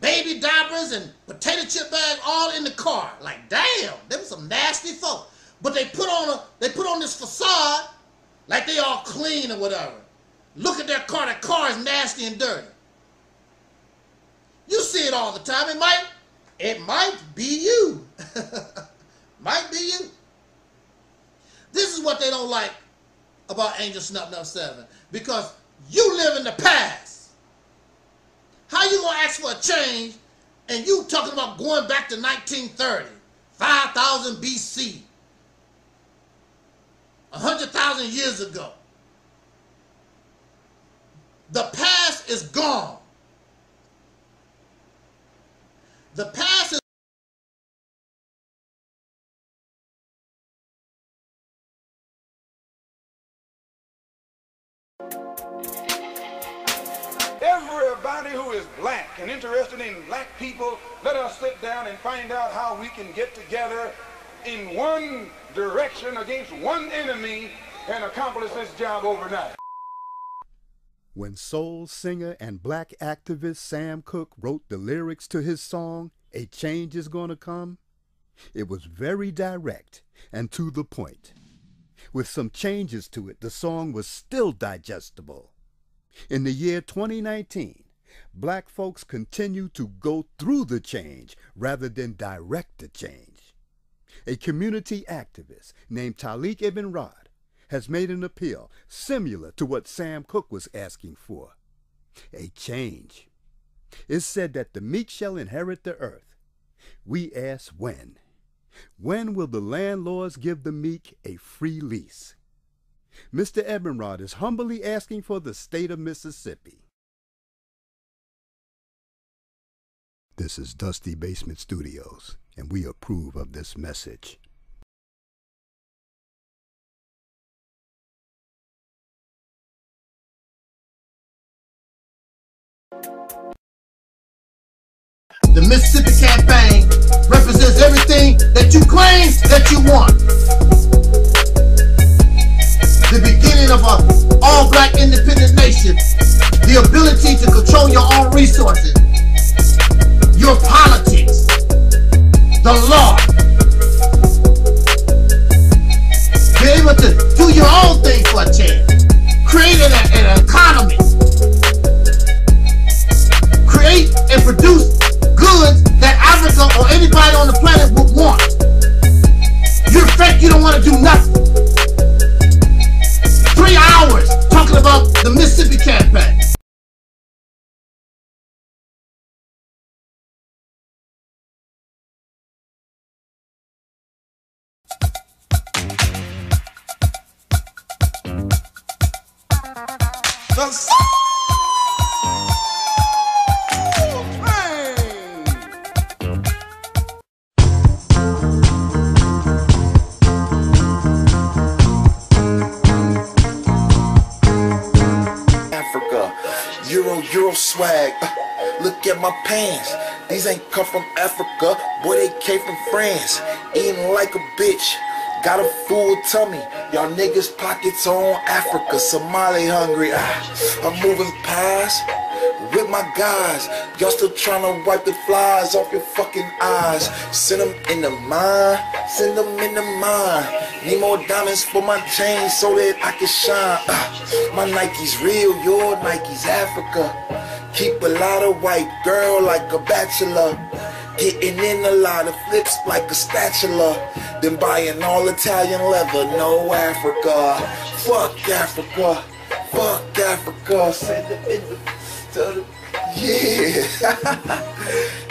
baby diapers and potato chip bags all in the car. Like, damn, them some nasty folk. But they put on a they put on this facade like they all clean or whatever. Look at their car. Their car is nasty and dirty. You see it all the time. It might it might be you. might be you. This is is what they don't like about Angelsnupnup7. Because you live in the past. How you gonna ask for a change and you talking about going back to 1930, 5000 BC, 100,000 years ago? The past is gone. The past is Everybody who is black and interested in black people, let us sit down and find out how we can get together in one direction against one enemy and accomplish this job overnight. When soul singer and black activist Sam Cooke wrote the lyrics to his song, A Change Is Gonna Come, it was very direct and to the point. With some changes to it, the song was still digestible. In the year 2019, black folks continue to go through the change rather than direct the change. A community activist named Taalik Ibn'rad has made an appeal similar to what Sam Cooke was asking for a change. It's said that the meek shall inherit the earth. We ask when. When will the landlords give the meek a free lease? Mr. Ibn'rad is humbly asking for the state of Mississippi. This is Dusty Basement Studios, and we approve of this message. The Mississippi campaign represents everything that you claim that you want. The beginning of an all-black independent nation. The ability to control your own resources. Your politics. The law. Be able to do your own thing for a change. Create an, an economy. Create and produce goods that Africa or anybody on the planet would want. You're fake, you don't want to do nothing. Three hours talking about the Mississippi campaign. The Africa. Euro, Euro swag. Uh, look at my pants. These ain't come from Africa. Boy, they came from France. Eating like a bitch. Got a full tummy. Y'all niggas pockets on Africa. Somali hungry. Ah, I'm moving past with my guys. Y'all still trying to wipe the flies off your fucking eyes. Send them in the mine. Send them in the mine. Need more diamonds for my chain so that I can shine. Ah, my Nike's real, your Nike's Africa. Keep a lot of white girl like a bachelor. Getting in a lot of flips like a spatula. Then buying all Italian leather, no Africa. Fuck Africa. Fuck Africa. Send them in the, to the yeah.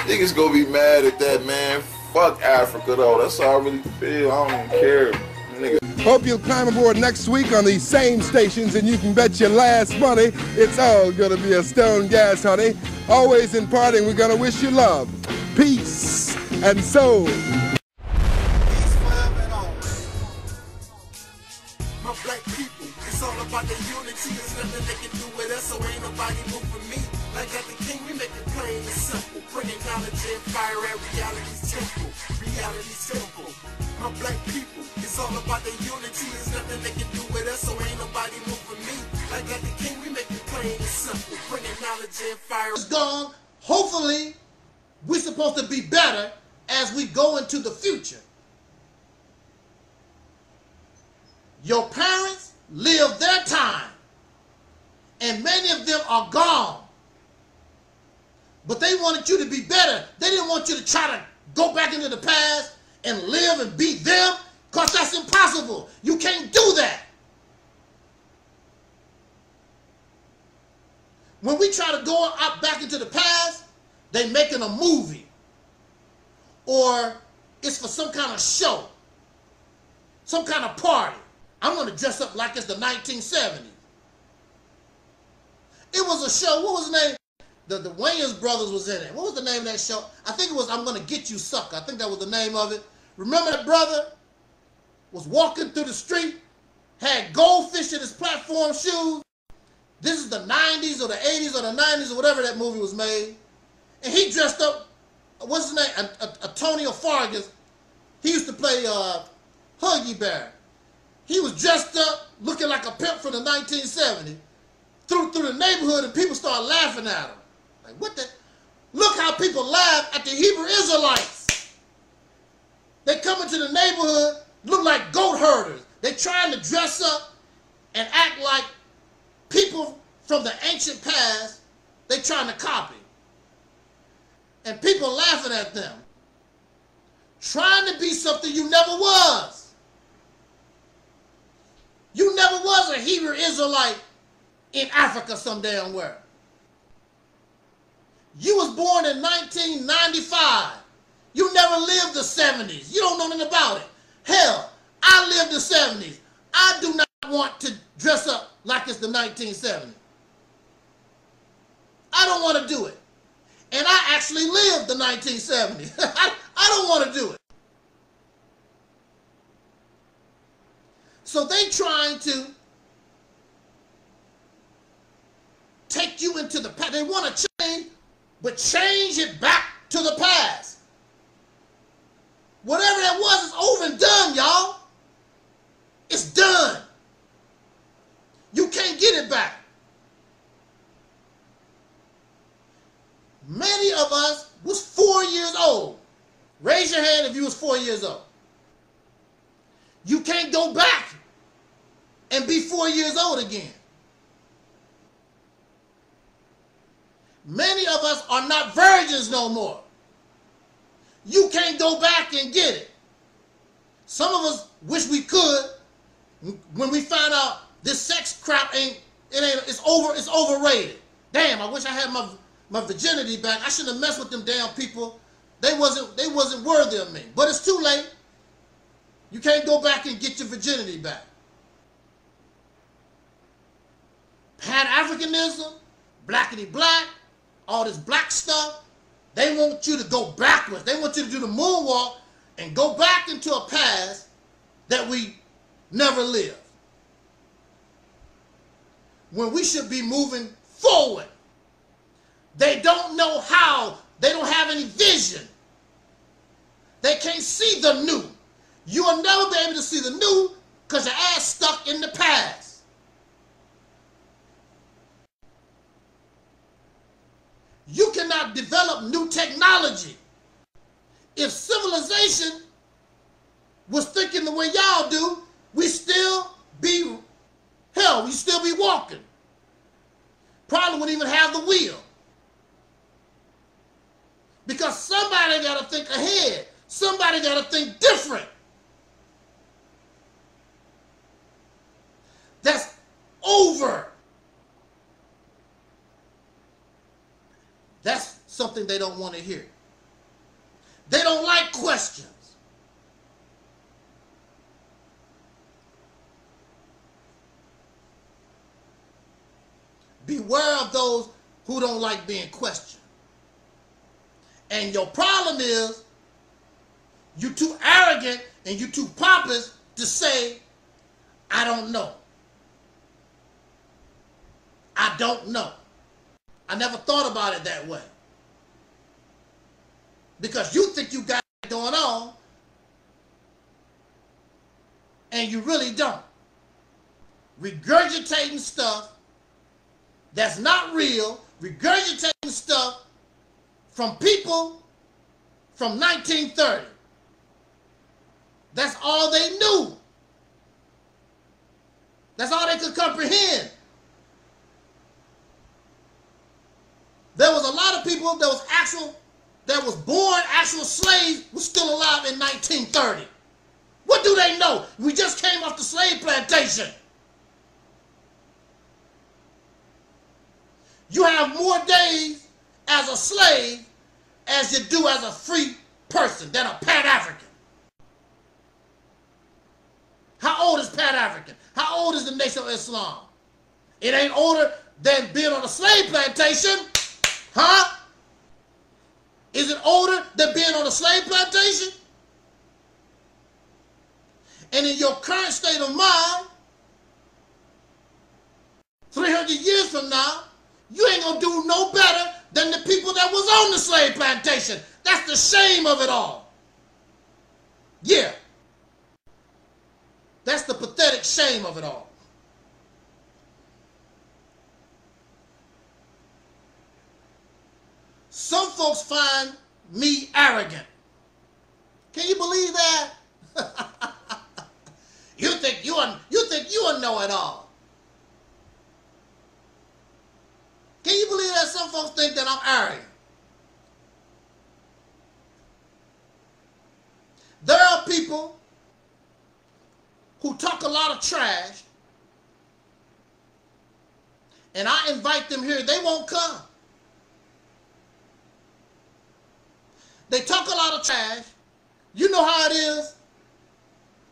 Niggas gonna be mad at that, man. Fuck Africa, though. That's how I really feel. I don't even care. Nigga. Hope you'll climb aboard next week on these same stations and you can bet your last money it's all gonna be a stone gas, honey. Always in parting, we're gonna wish you love, peace, and soul. Black people, it's all about the unity. There's nothing they can do with us, so ain't nobody moving fire at reality's temple. Reality's temple. My black people, it's all about unity. There's nothing they can do with us, so ain't nobody moving me. The king, we make it plain and simple. Bringing knowledge and fire. It's gone. Hopefully, we're supposed to be better as we go into the future. Your parents lived their time, and many of them are gone. But they wanted you to be better. They didn't want you to try to go back into the past and live and beat them. Because that's impossible. You can't do that. When we try to go up back into the past, they making a movie. Or it's for some kind of show. Some kind of party. I'm going to dress up like it's the 1970s. It was a show. What was the name? The, the Wayans brothers was in it. What was the name of that show? I think it was I'm Gonna Get You Sucker. I think that was the name of it. Remember that brother was walking through the street, had goldfish in his platform shoes. This is the 90s or the 80s or the 90s or whatever that movie was made. And he dressed up, what's his name? Antonio Fargas. He used to play uh, Huggy Bear. He was dressed up looking like a pimp from the 1970s through, through the neighborhood and people started laughing at him. Like, what the? Look how people laugh at the Hebrew Israelites. They come into the neighborhood, look like goat herders. They trying to dress up and act like people from the ancient past they trying to copy. And people laughing at them. Trying to be something you never was. You never was a Hebrew Israelite in Africa some damn where. You was born in 1995. You never lived the 70s. You don't know nothing about it. Hell, I lived the 70s. I do not want to dress up like it's the 1970s. I don't want to do it. And I actually lived the 1970s. I, I don't want to do it. So they trying to take you into the past. They want to change, but change it back to the past. Whatever that was is over and done, y'all. It's done. You can't get it back. Many of us was four years old. Raise your hand if you was four years old. You can't go back and be four years old again. Many of us are not virgins no more. You can't go back and get it. Some of us wish we could when we find out this sex crap ain't it ain't it's over it's overrated. Damn, I wish I had my my virginity back. I shouldn't have messed with them damn people. They wasn't they wasn't worthy of me. But it's too late. You can't go back and get your virginity back. Pan Africanism, blackity black, all this black stuff, they want you to go backwards. They want you to do the moonwalk and go back into a past that we never lived. When we should be moving forward. They don't know how. They don't have any vision. They can't see the new. You will never be able to see the new because your ass stuck in the past. You cannot develop new technology. If civilization was thinking the way y'all do, we still be, hell, we still be walking. Probably wouldn't even have the wheel. Because somebody got to think ahead. Somebody got to think different. That's over. That's something they don't want to hear. They don't like questions. Beware of those who don't like being questioned. And your problem is you're too arrogant and you're too pompous to say, I don't know. I don't know. I never thought about it that way. Because you think you got it going on and you really don't. Regurgitating stuff that's not real, regurgitating stuff from people from 1930. That's all they knew. That's all they could comprehend. There was a lot of people that was actual, that was born actual slaves was still alive in 1930. What do they know? We just came off the slave plantation. You have more days as a slave as you do as a free person than a Pan African. How old is Pan African? How old is the Nation of Islam? It ain't older than being on a slave plantation, huh? Is it older than being on a slave plantation? And in your current state of mind, 300 years from now, you ain't gonna do no better than the people that was on the slave plantation. That's the shame of it all. Yeah. That's the pathetic shame of it all. Some folks find me arrogant. Can you believe that? you think you are, you think you are know it all. Can you believe that some folks think that I'm arrogant? There are people who talk a lot of trash, and I invite them here, they won't come. They talk a lot of trash. You know how it is,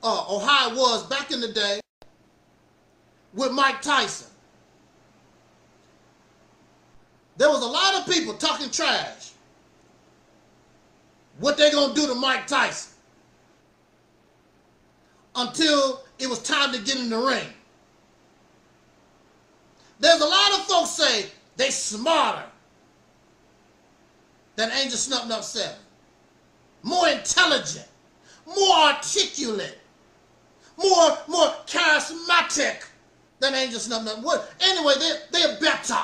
uh, or how it was back in the day with Mike Tyson. There was a lot of people talking trash. What they gonna do to Mike Tyson? Until it was time to get in the ring. There's a lot of folks say they smarter than Angelsnupnup7. More intelligent, more articulate, more more charismatic than Angelsnupnup. What? Anyway, they're, they're better.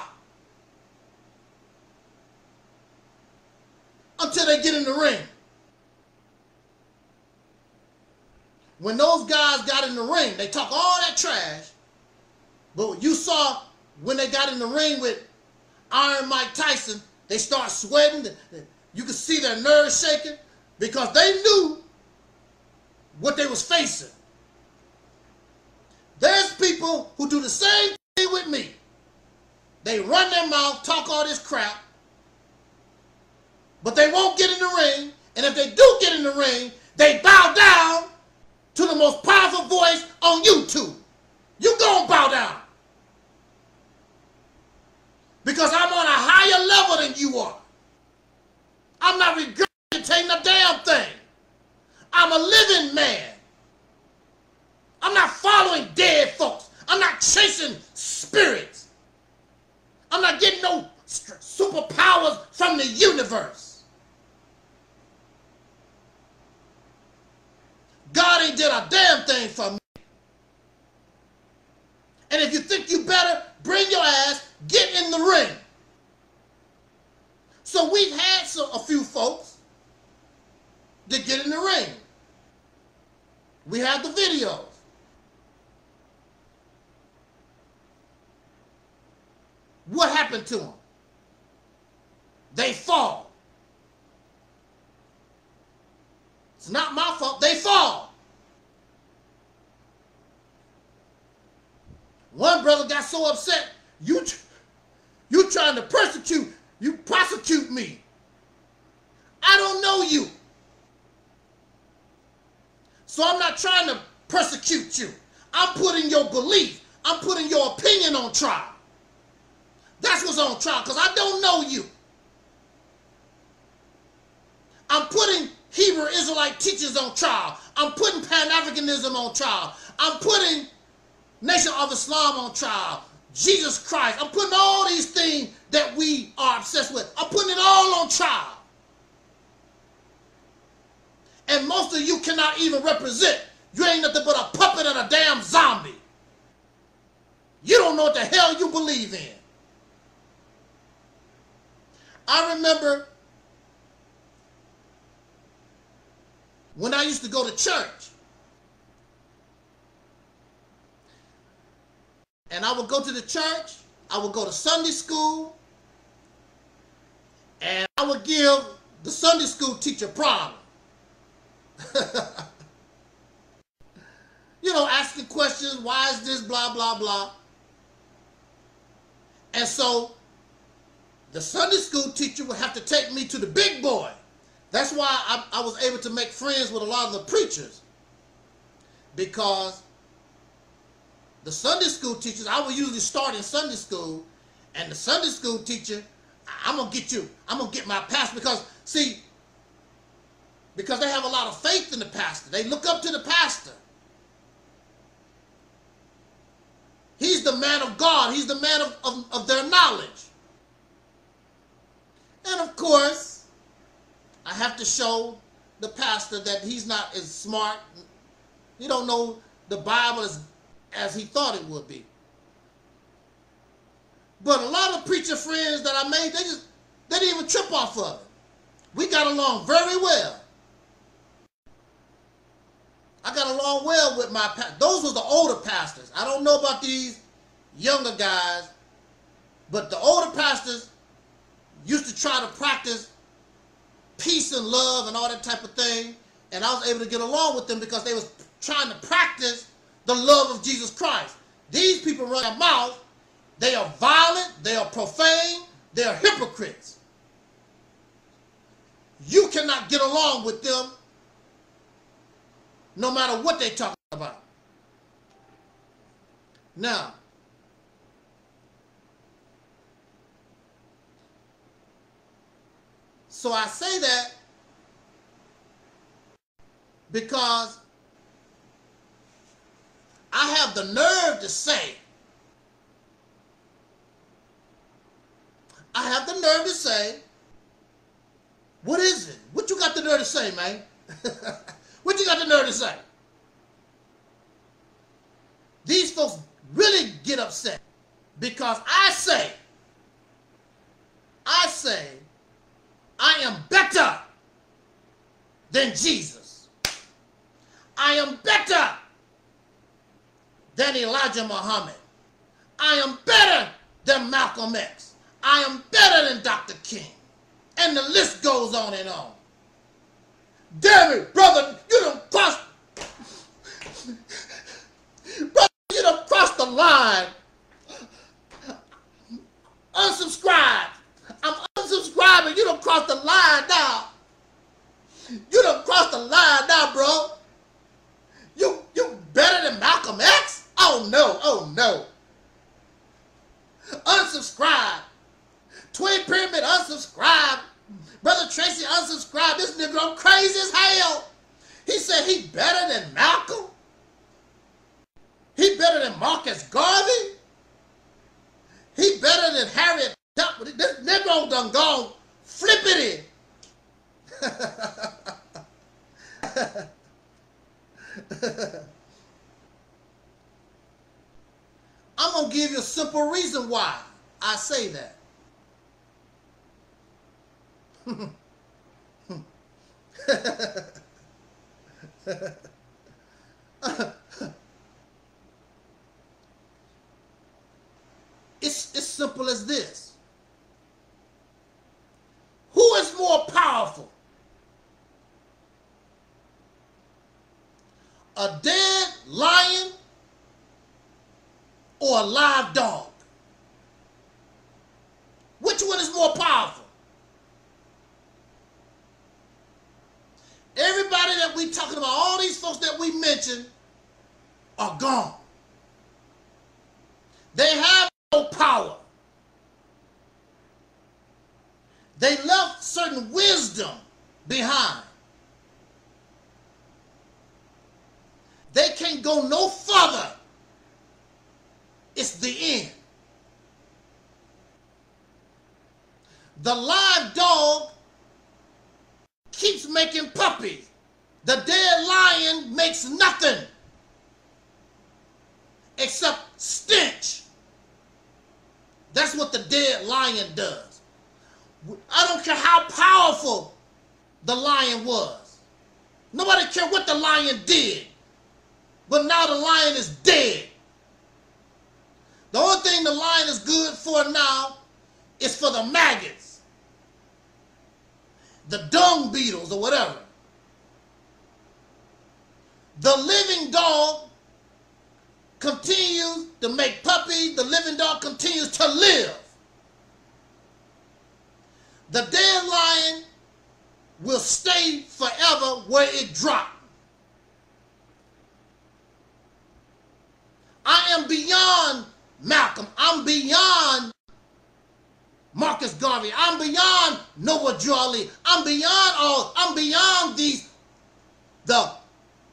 Until they get in the ring. When those guys got in the ring, they talk all that trash. But you saw when they got in the ring with Iron Mike Tyson, they start sweating. You could see their nerves shaking because they knew what they was facing. There's people who do the same thing with me. They run their mouth, talk all this crap, but they won't get in the ring. And if they do get in the ring, they bow down to the most powerful voice on YouTube. You gonna bow down. Because I'm on a higher level than you are. I'm not regurgitating a damn thing. I'm a living man. I'm not following dead folks. I'm not chasing spirits. I'm not getting no superpowers from the universe. God ain't did a damn thing for me. And if you think you better, bring your ass, get in the ring. So we've had some, a few folks that get in the ring. We have the videos. What happened to them? They fall. It's not my fault. They fall. One brother got so upset, you you trying to persecute, you prosecute me. I don't know you. So I'm not trying to persecute you. I'm putting your belief, I'm putting your opinion on trial. That's what's on trial because I don't know you. I'm putting Hebrew Israelite teachers on trial. I'm putting Pan Africanism on trial. I'm putting Nation of Islam on trial. Jesus Christ. I'm putting all these things that we are obsessed with. I'm putting it all on trial. And most of you cannot even represent. You ain't nothing but a puppet and a damn zombie. You don't know what the hell you believe in. I remember when I used to go to church. And I would go to the church, I would go to Sunday school, and I would give the Sunday school teacher problem. You know, asking questions, why is this, blah, blah, blah. And so the Sunday school teacher would have to take me to the big boy. That's why I, I was able to make friends with a lot of the preachers. Because the Sunday school teachers, I would usually start in Sunday school, and the Sunday school teacher, I'm gonna get you, I'm gonna get my pastor because see, because they have a lot of faith in the pastor. They look up to the pastor. He's the man of God. He's the man of, of, of their knowledge. And of course, I have to show the pastor that he's not as smart. He don't know the Bible as, as he thought it would be. But a lot of preacher friends that I made, they just they didn't even trip off of it. We got along very well. I got along well with my pa- those were the older pastors. I don't know about these younger guys, but the older pastors used to try to practice peace and love and all that type of thing, and I was able to get along with them because they was trying to practice the love of Jesus Christ. These people run their mouth. They are violent. They are profane. They are hypocrites. You cannot get along with them no matter what they talk about. Now, so I say that because I have the nerve to say, I have the nerve to say, what is it? What you got the nerve to say, man? what you got the nerve to say? These folks really get upset because I say, I say, I am better than Jesus. I am better than Elijah Muhammad. I am better than Malcolm X. I am better than Dr. King. And the list goes on and on. Damn it, brother, you done crossed. Brother, you done crossed the line. Unsubscribe. I'm unsubscribing. You done crossed the line now. You done crossed the line now, bro. You you better than Malcolm X? Oh no, oh no. Unsubscribe. Twin Pyramid unsubscribe. Brother Tracy unsubscribe. This nigga crazy as hell. He said he better than Malcolm. He better than Marcus Garvey. He better than Harriet Tubman. This nigga done gone flippity. I'm going to give you a simple reason why I say that. it's as simple as this. Who is more powerful? A dead lion or a live dog? Which one is more powerful? Everybody that we talking about, all these folks that we mentioned, are gone. They have no power. They left certain wisdom behind. They can't go no further. It's the end. The live dog keeps making puppies. The dead lion makes nothing except stench. That's what the dead lion does. I don't care how powerful the lion was. Nobody care what the lion did. But now the lion is dead. The only thing the lion is good for now is for the maggots, the dung beetles, or whatever. The living dog continues to make puppies, the living dog continues to live. The dead lion will stay forever where it dropped. I am beyond Malcolm. I'm beyond Marcus Garvey. I'm beyond Noah Jolly. I'm beyond all. I'm beyond these, the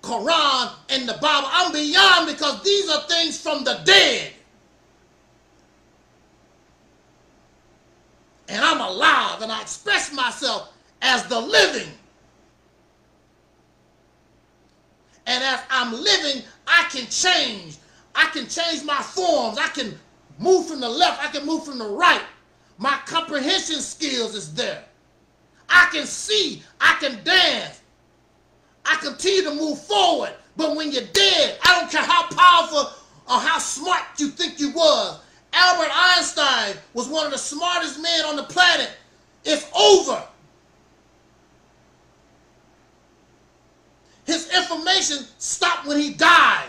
Quran and the Bible. I'm beyond because these are things from the dead. And I'm alive and I express myself as the living. And as I'm living, I can change. I can change my forms. I can move from the left. I can move from the right. My comprehension skills is there. I can see. I can dance. I continue to move forward. But when you're dead, I don't care how powerful or how smart you think you was. Albert Einstein was one of the smartest men on the planet. It's over. His information stopped when he died.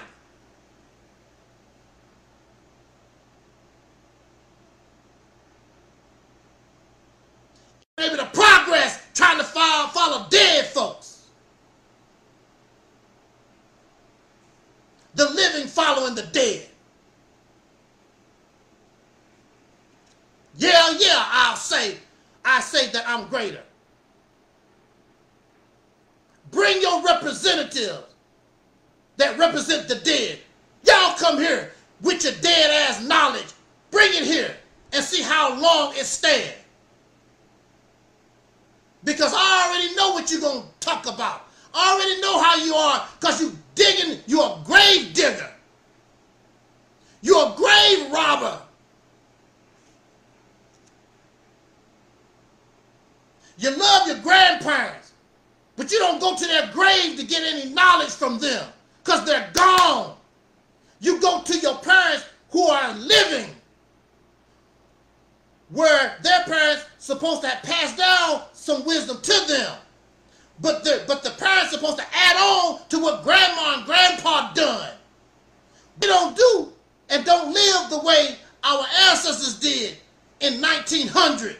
Maybe the progress trying to follow, follow dead folks. The living following the dead. Yeah, yeah, I'll say, I say that I'm greater. Bring your representatives that represent the dead. Y'all come here with your dead ass knowledge. Bring it here and see how long it stands. Because I already know what you're going to talk about. I already know how you are because you digging, you're a grave digger. You're a grave robber. You love your grandparents, but you don't go to their grave to get any knowledge from them because they're gone. You go to your parents who are living, where their parents supposed to have passed down some wisdom to them. But the, but the parents supposed to add on to what grandma and grandpa done. We don't do and don't live the way our ancestors did in 1900.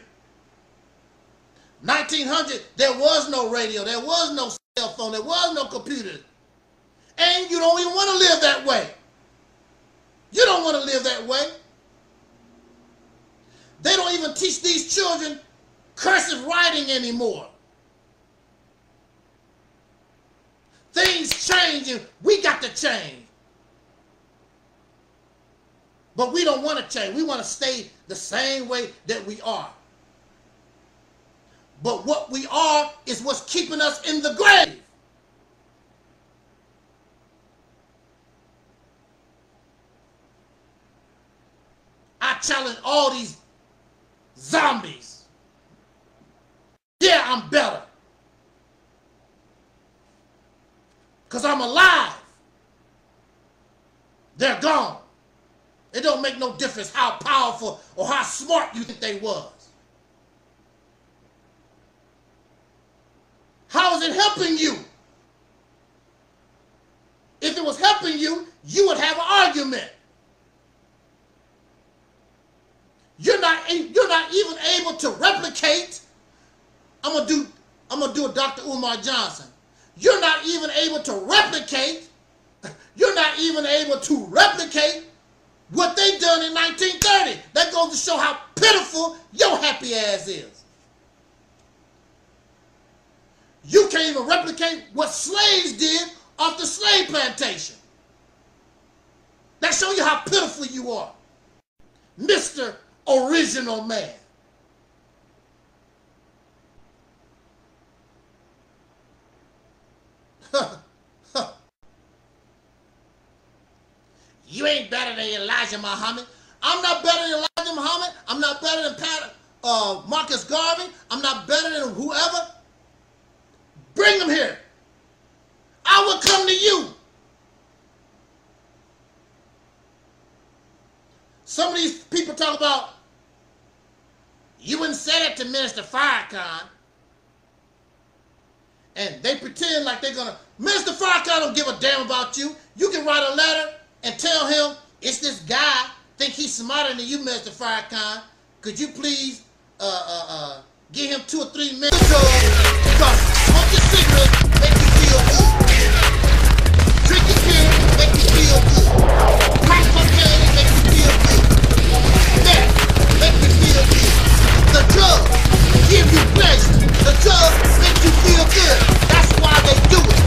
1900, there was no radio, there was no cell phone, there was no computer. And you don't even want to live that way. You don't want to live that way. They don't even teach these children cursive writing anymore. Things change and we got to change. But we don't want to change. We want to stay the same way that we are. But what we are is what's keeping us in the grave. I challenge all these zombies. Yeah, I'm better. Because I'm alive. They're gone. It don't make no difference how powerful or how smart you think they was. How is it helping you? If it was helping you, you would have an argument. You're not you're not even able to replicate. I'm gonna do I'm gonna do a Dr. Umar Johnson. You're not even able to replicate. You're not even able to replicate what they done in 1930. That goes to show how pitiful your happy ass is. You can't even replicate what slaves did off the slave plantation. That show you how pitiful you are. Mr. Original Man. you ain't better than Elijah Muhammad. I'm not better than Elijah Muhammad. I'm not better than Pat, uh, Marcus Garvey. I'm not better than whoever. Bring them here. I will come to you. Some of these people talk about you wouldn't say that to Minister Farrakhan. And they pretend like they're gonna Minister Farrakhan don't give a damn about you. You can write a letter and tell him it's this guy. think he's smarter than you, Mr. Farrakhan, could you please uh, uh, uh, give him two or three minutes? Drugs make you feel good. That's why they do it.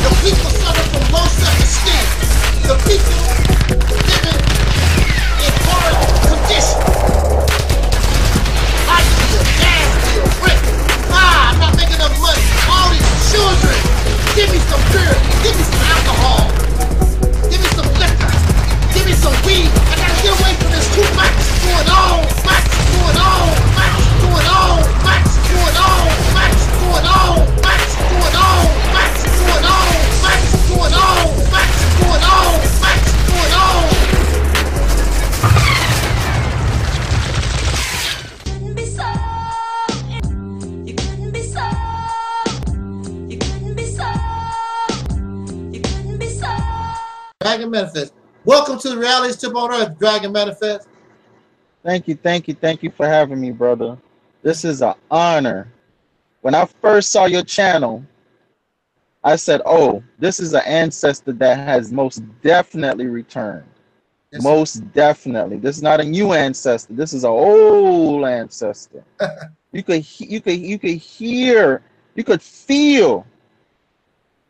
The people suffer from low self-esteem. The people living in horrible conditions. Light bill, gas bill, rent. Ah, I'm not making enough money. All these children. Give me some beer. Give me some alcohol. Give me some liquor. Give me some weed. I gotta get away from this too much going on. Much going on. Back in Memphis. Dragon Manifest. Welcome to the Reality's Temple on Earth, Dragon Manifest. Thank you, thank you, thank you for having me, brother. This is an honor. When I first saw your channel, I said, "Oh, this is an ancestor that has most definitely returned. most definitely. This is not a new ancestor. This is an old ancestor. you could, you could, you could hear, you could feel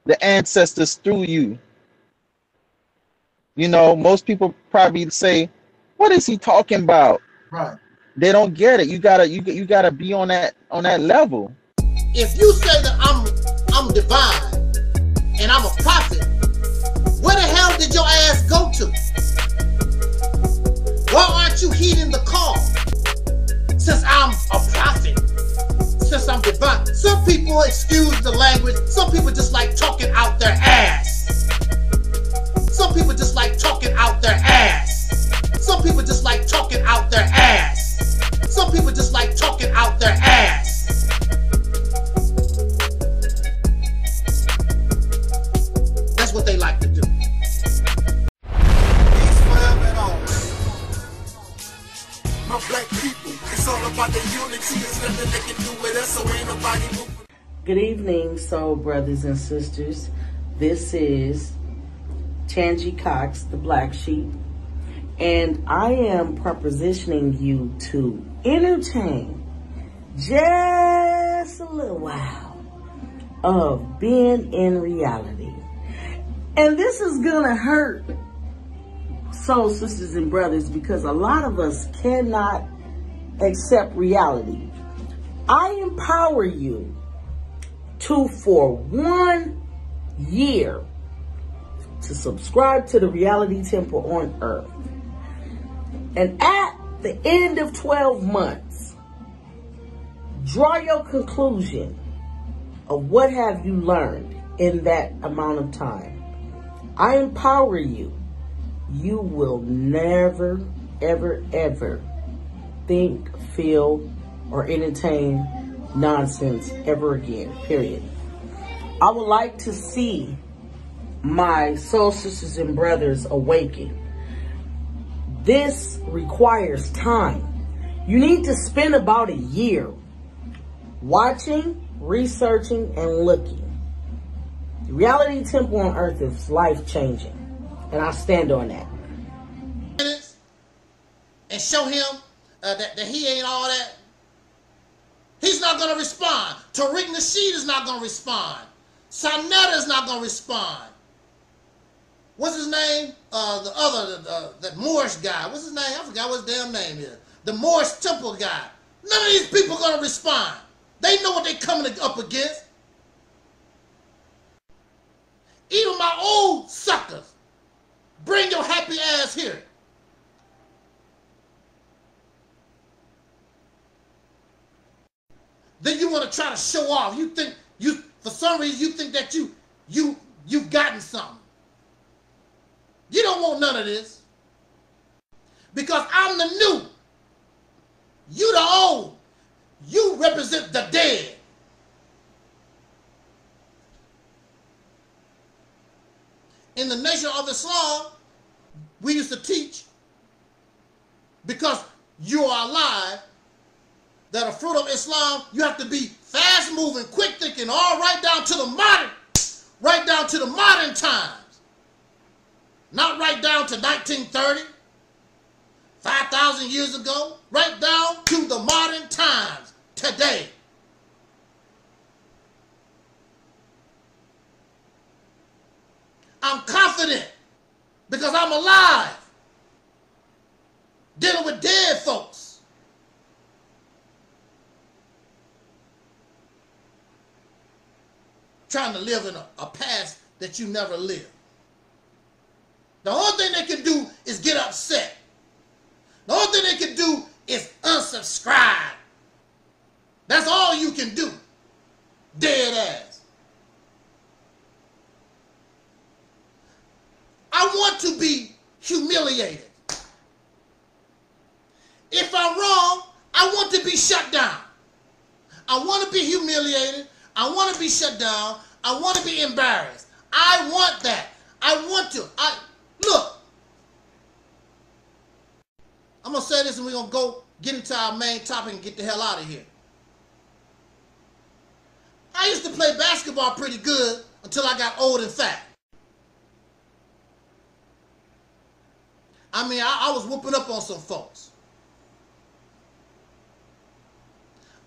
the ancestors through you. You know, most people probably say, "What is he talking about?" Right. They don't get it. You gotta, you, you gotta be on that, on that level. If you say that I'm I'm divine and I'm a prophet, where the hell did your ass go to? Why aren't you heeding the call? Since I'm a prophet, since I'm divine. Some people excuse the language. Some people just like talking out their ass. Some people just like talking out their ass. Some people just like talking out their ass. Some people just like talking out their ass. That's what they like to do. My black people, it's all about the unity. There's nothing they can do with us, so ain't nobody moving. Good evening, soul brothers and sisters. This is Tangi Cox, the Black Sheep, and I am propositioning you to entertain just a little while of being in reality. And this is gonna hurt soul sisters and brothers because a lot of us cannot accept reality. I empower you to, for one year, to subscribe to the reality temple on earth. And at the end of 12 months, draw your conclusion of what have you learned in that amount of time. I empower you. You will never, ever, ever think, feel, or entertain nonsense ever again, period. I would like to see my soul sisters and brothers awaken. This requires time. You need to spend about a year watching, researching, and looking. The reality temple on earth is life changing, and I stand on that. and show him uh, that, that he ain't all that, he's not going to respond. Tariq Nasheed is not going to respond. Sa Neter is not going to respond. What's his name? Uh, the other, the, the, that Moorish guy. What's his name? I forgot what his damn name is. The Moorish temple guy. None of these people are going to respond. They know what they're coming up against. Even my old suckers. Bring your happy ass here. Then you want to try to show off. You think you for some reason you think that you you you've gotten something. You don't want none of this. Because I'm the new. You the old. You represent the dead. In the nation of Islam, we used to teach because you are alive that a fruit of Islam, you have to be fast moving, quick thinking, all right down to the modern, right down to the modern times. Not right down to 1930, 5,000 years ago, right down to the modern times, today. I'm confident because I'm alive, dealing with dead folks. Trying to live in a, a past that you never lived. The only thing they can do is get upset. The only thing they can do is unsubscribe. That's all you can do. Dead ass. I want to be humiliated. If I'm wrong, I want to be shut down. I want to be humiliated. I want to be shut down. I want to be embarrassed. I want that. I want to. I look. I'm gonna say this and we're gonna go get into our main topic and get the hell out of here. I used to play basketball pretty good until I got old and fat. I mean, I, I was whooping up on some folks.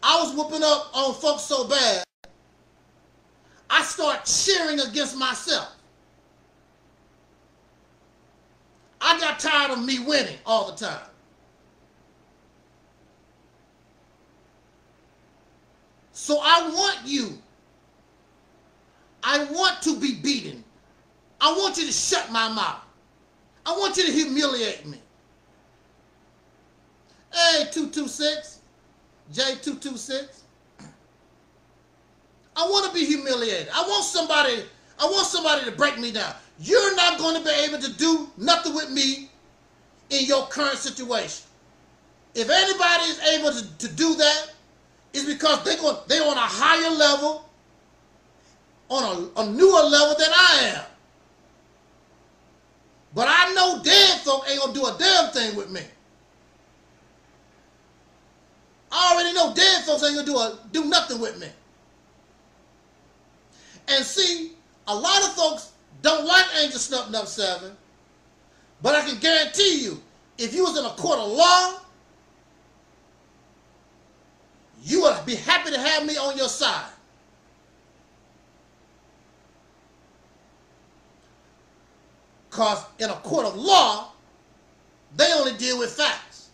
I was whooping up on folks so bad, I start cheering against myself. I got tired of me winning all the time. So I want you. I want to be beaten. I want you to shut my mouth. I want you to humiliate me. Hey, 226, J226. I want to be humiliated. I want somebody, I want somebody to break me down. You're not going to be able to do nothing with me in your current situation. If anybody is able to, to do that, it's because they go, they're on a higher level, on a, a newer level than I am. But I know dead folk ain't gonna do a damn thing with me. I already know dead folks ain't gonna do a, do nothing with me. And see, a lot of folks don't like Angelsnupnup7, but I can guarantee you, if you was in a court of law, you would be happy to have me on your side. Because in a court of law, they only deal with facts.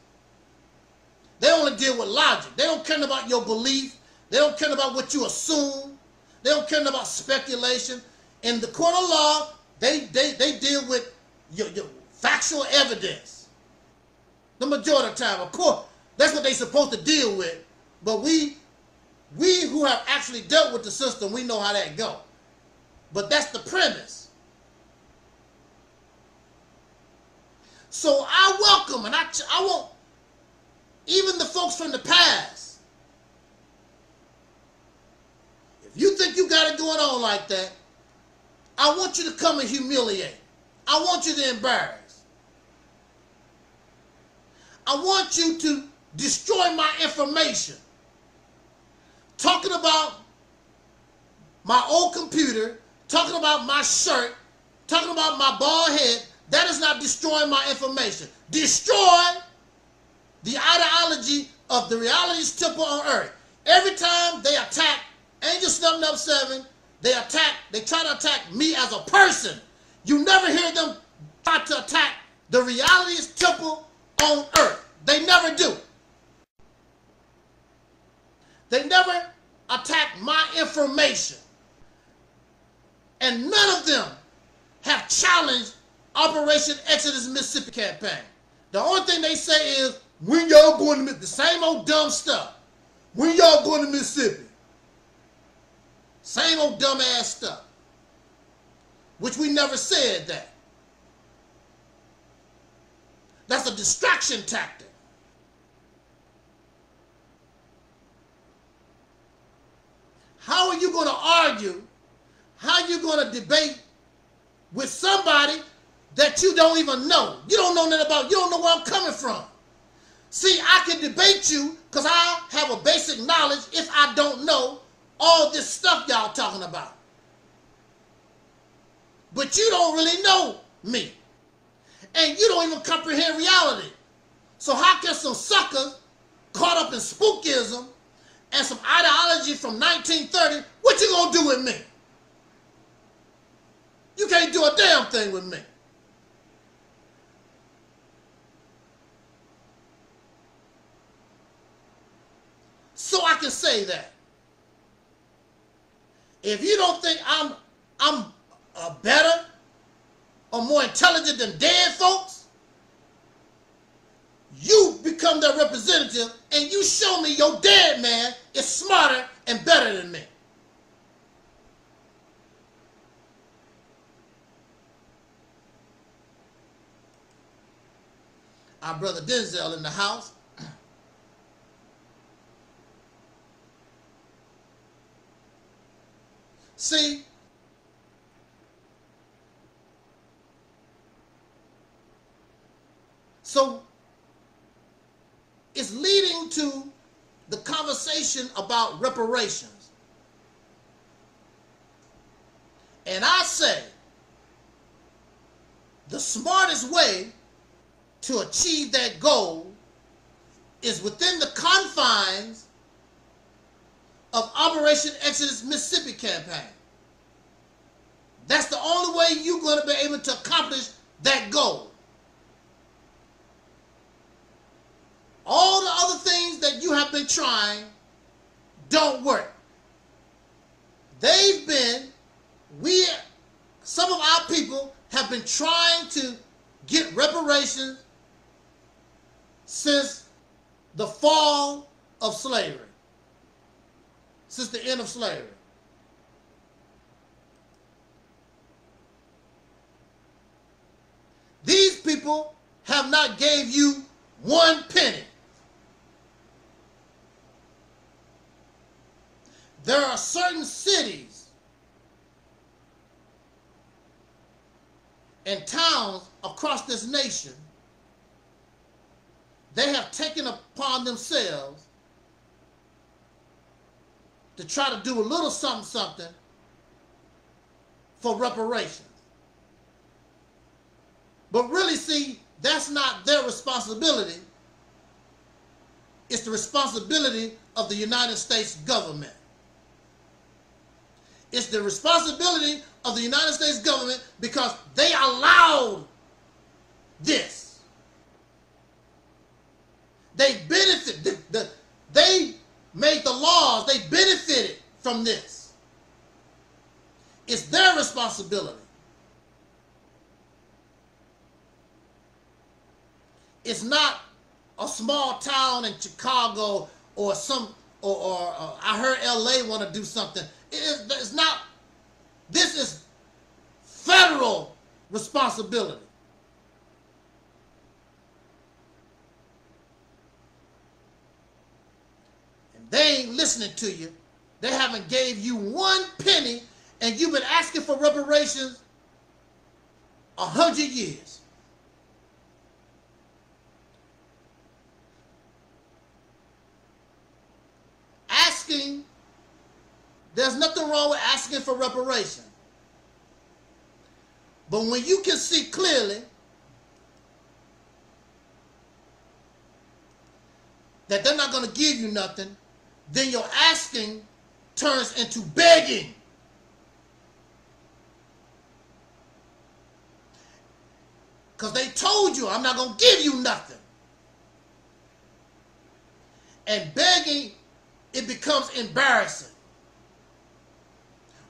They only deal with logic. They don't care about your belief. They don't care about what you assume. They don't care about speculation. In the court of law, they, they, they deal with your, your factual evidence. The majority of the time, of course, that's what they're supposed to deal with. But we, we who have actually dealt with the system, we know how that go. But that's the premise. So I welcome and I, I want even the folks from the past. If you think you got it going on like that, I want you to come and humiliate. I want you to embarrass. I want you to destroy my information. Talking about my old computer, talking about my shirt, talking about my bald head, that is not destroying my information. Destroy the ideology of the Reality's Temple on Earth. Every time they attack Angelsnupnup7, they attack, they try to attack me as a person. You never hear them try to attack the Reality's Temple on Earth. They never do. They never attack my information. And none of them have challenged Operation Exodus Mississippi campaign. The only thing they say is, when y'all going to the same old dumb stuff. When y'all going to Mississippi? Same old dumbass stuff. Which we never said that. That's a distraction tactic. How are you going to argue? How are you going to debate with somebody that you don't even know. You don't know nothing about. You don't know where I'm coming from. See, I can debate you because I have a basic knowledge if I don't know all this stuff y'all talking about. But you don't really know me. And you don't even comprehend reality. So how can some suckers caught up in spookism and some ideology from 1930, what you gonna do with me? You can't do a damn thing with me. So I can say that. If you don't think I'm I'm uh, better or more intelligent than dead folks, you become their representative and you show me your dead man is smarter and better than me. Our brother Denzel in the house. See, so it's leading to the conversation about reparations. And I say the smartest way to achieve that goal is within the confines of Operation Exodus Mississippi campaign. That's the only way you're going to be able to accomplish that goal. All the other things that you have been trying don't work. They've been, we, some of our people have been trying to get reparations since the fall of slavery, since the end of slavery. These people have not gave you one penny. There are certain cities and towns across this nation they have taken upon themselves to try to do a little something something for reparations. But really, see, that's not their responsibility. It's the responsibility of the United States government. It's the responsibility of the United States government because they allowed this. They benefited. The, the, they made the laws. They benefited from this. It's their responsibility. It's not a small town in Chicago or some or, or uh, I heard LA want to do something. It is, it's not. This is federal responsibility. And they ain't listening to you. They haven't gave you one penny, and you've been asking for reparations a hundred years. There's nothing wrong with asking for reparation. But when you can see clearly that they're not going to give you nothing, then your asking turns into begging. Because they told you, I'm not going to give you nothing. And begging it becomes embarrassing.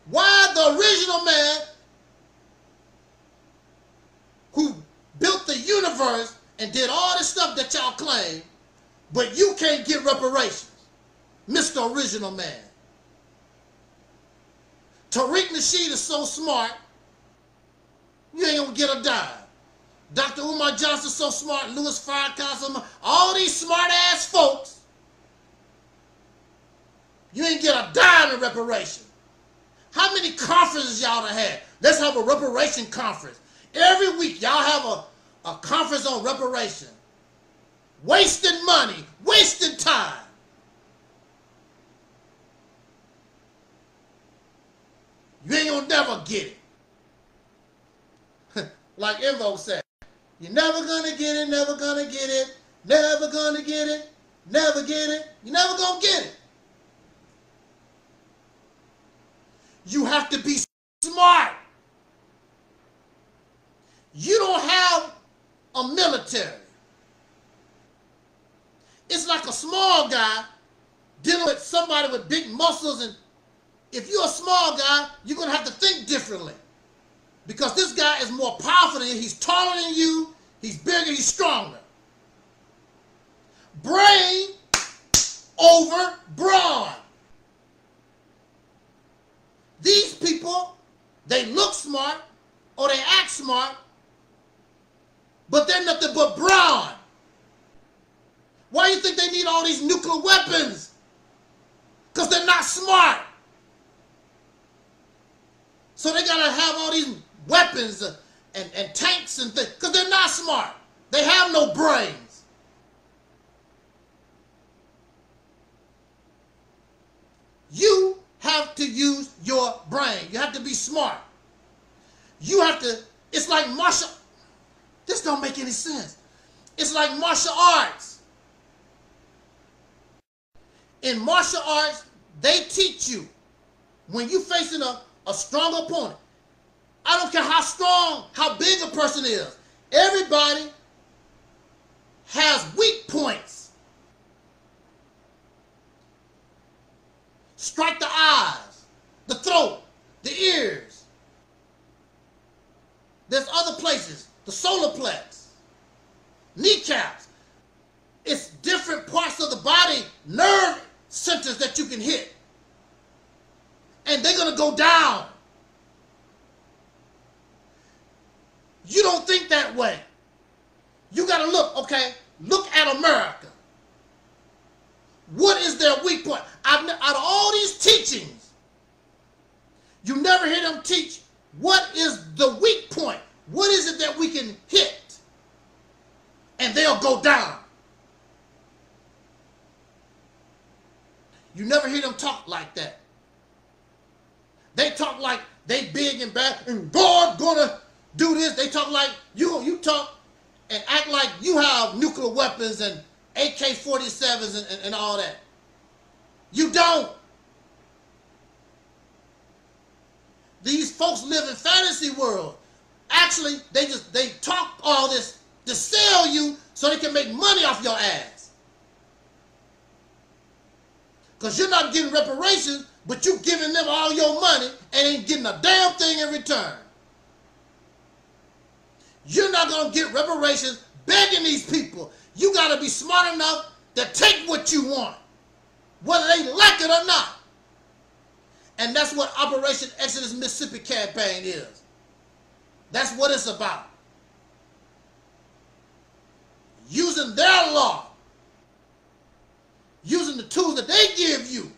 Why the original man who built the universe and did all the stuff that y'all claim, but you can't get reparations? Mr. Original Man. Tariq Nasheed is so smart, you ain't gonna get a dime. Dr. Umar Johnson so smart, Louis Farrakhan, all these smart ass folks you ain't get a dime in reparation. How many conferences y'all done had? Let's have a reparation conference. Every week, y'all have a, a conference on reparation. Wasting money, wasting time. You ain't gonna never get it. like En Vogue said, you're never gonna get it, never gonna get it, never gonna get it, never get it, you're never gonna get it. You have to be smart. You don't have a military. It's like a small guy dealing with somebody with big muscles and if you're a small guy, you're going to have to think differently. Because this guy is more powerful than you. He's taller than you. He's bigger. He's stronger. Brain over brawn. These people, they look smart or they act smart, but they're nothing but brawn. Why do you think they need all these nuclear weapons? Because they're not smart. So they gotta have all these weapons and, and, tanks and things, because they're not smart. They have no brains. You have to use your brain. You have to be smart. You have to, it's like martial, this don't make any sense. It's like martial arts. In martial arts, they teach you when you facing a, a strong opponent. I don't care how strong, how big a person is. Everybody has weak points. Strike the eyes, the throat, the ears. There's other places, the solar plex, kneecaps. It's different parts of the body, nerve centers that you can hit. And they're going to go down. You don't think that way. You got to look, okay, look at America. What is their weak point? I've, out of all these teachings, you never hear them teach what is the weak point. What is it that we can hit? And they'll go down. You never hear talk like that. They talk like they big and bad and God gonna do this. They talk like you you talk and act like you have nuclear weapons and AK-47s and, and, and all that. You don't. These folks live in fantasy world. Actually, they just they talk all this to sell you so they can make money off your ass. Because you're not getting reparations, but you're giving them all your money and ain't getting a damn thing in return. You're not going to get reparations begging these people. You got to be smart enough to take what you want, whether they like it or not. And that's what Operation Exodus Mississippi campaign is. That's what it's about. Using their law, using the tools that they give you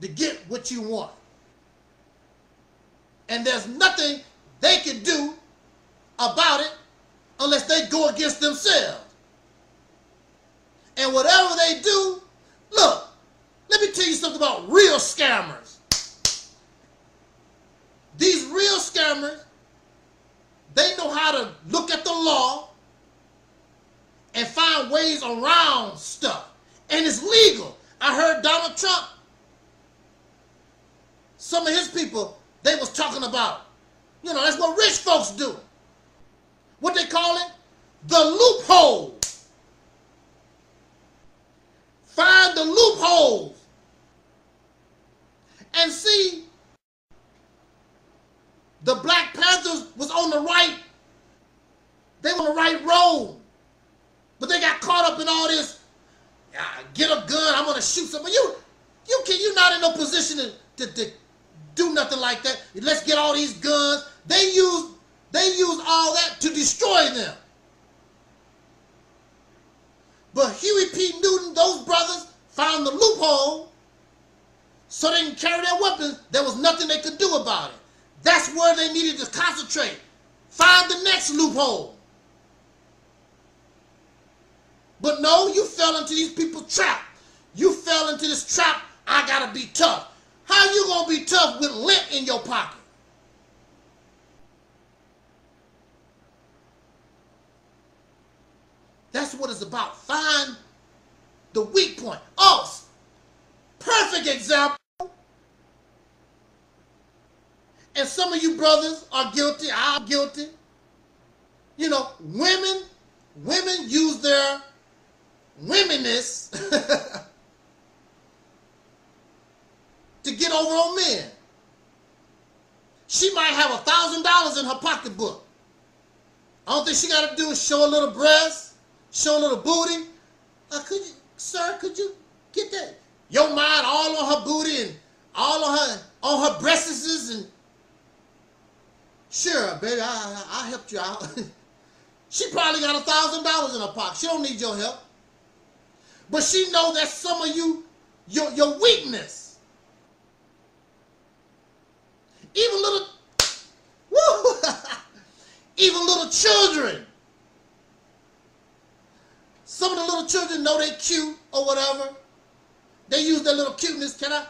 to get what you want. And there's nothing they can do about it unless they go against themselves. And whatever they do, look, let me tell you something about real scammers. These real scammers, they know how to look at the law and find ways around stuff. And it's legal. I heard Donald Trump, some of his people, they was talking about, you know, that's what rich folks do. What they call it? The loophole. Find the loopholes. And see, the Black Panthers was on the right. They were on the right road. But they got caught up in all this. "Ah, Get a gun, I'm gonna shoot somebody. You you can you're not in no position to, to, to do nothing like that. Let's get all these guns. They use they use all that to destroy them. But Huey P. Newton, those brothers, found the loophole so they can carry their weapons. There was nothing they could do about it. That's where they needed to concentrate. find the next loophole. But no, you fell into these people's trap. You fell into this trap. I gotta be tough. How you gonna be tough with lint in your pocket? That's what it's about. Find the weak point. Oh, perfect example. And some of you brothers are guilty. I'm guilty. You know, women, women use their womenness to get over on men. She might have a thousand dollars in her pocketbook. I don't think she got to do is show a little breast, show a little booty. Uh, could you, sir, could you get that? Your mind all on her booty and all on her on her breasts and sure, baby, I, I, I helped you out. she probably got a thousand dollars in her pocket. She don't need your help. But she know that some of you, your, your weakness. Even little, woo, even little children. Some of the little children know they cute or whatever. They use their little cuteness. Can I,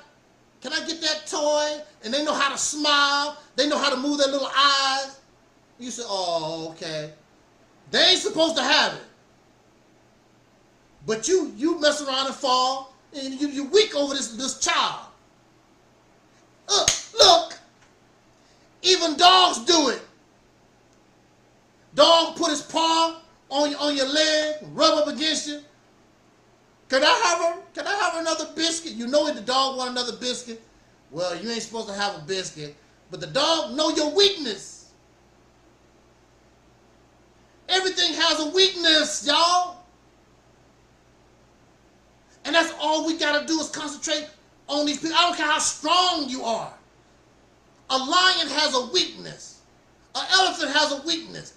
can I get that toy? And they know how to smile. They know how to move their little eyes. You say, oh, okay. They ain't supposed to have it. But you you mess around and fall, and you you weak over this this child. Uh, look, even dogs do it. Dog put his paw on on your leg, rub up against you. Can I have her? Can I have another biscuit? You know the dog want another biscuit. Well, you ain't supposed to have a biscuit, but the dog know your weakness. Everything has a weakness, y'all. And that's all we got to do is concentrate on these people. I don't care how strong you are. A lion has a weakness. An elephant has a weakness.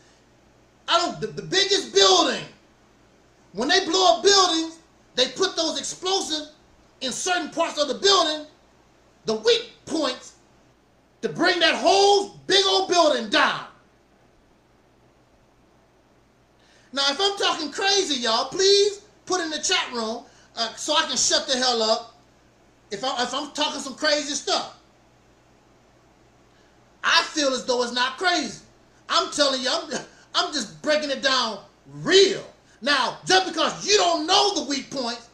I don't. The, the biggest building, when they blow up buildings, they put those explosives in certain parts of the building, the weak points, to bring that whole big old building down. Now, if I'm talking crazy, y'all, please put in the chat room uh, so I can shut the hell up if, I, if I'm talking some crazy stuff. I feel as though it's not crazy. I'm telling you, I'm, I'm just breaking it down real. Now, just because you don't know the weak points,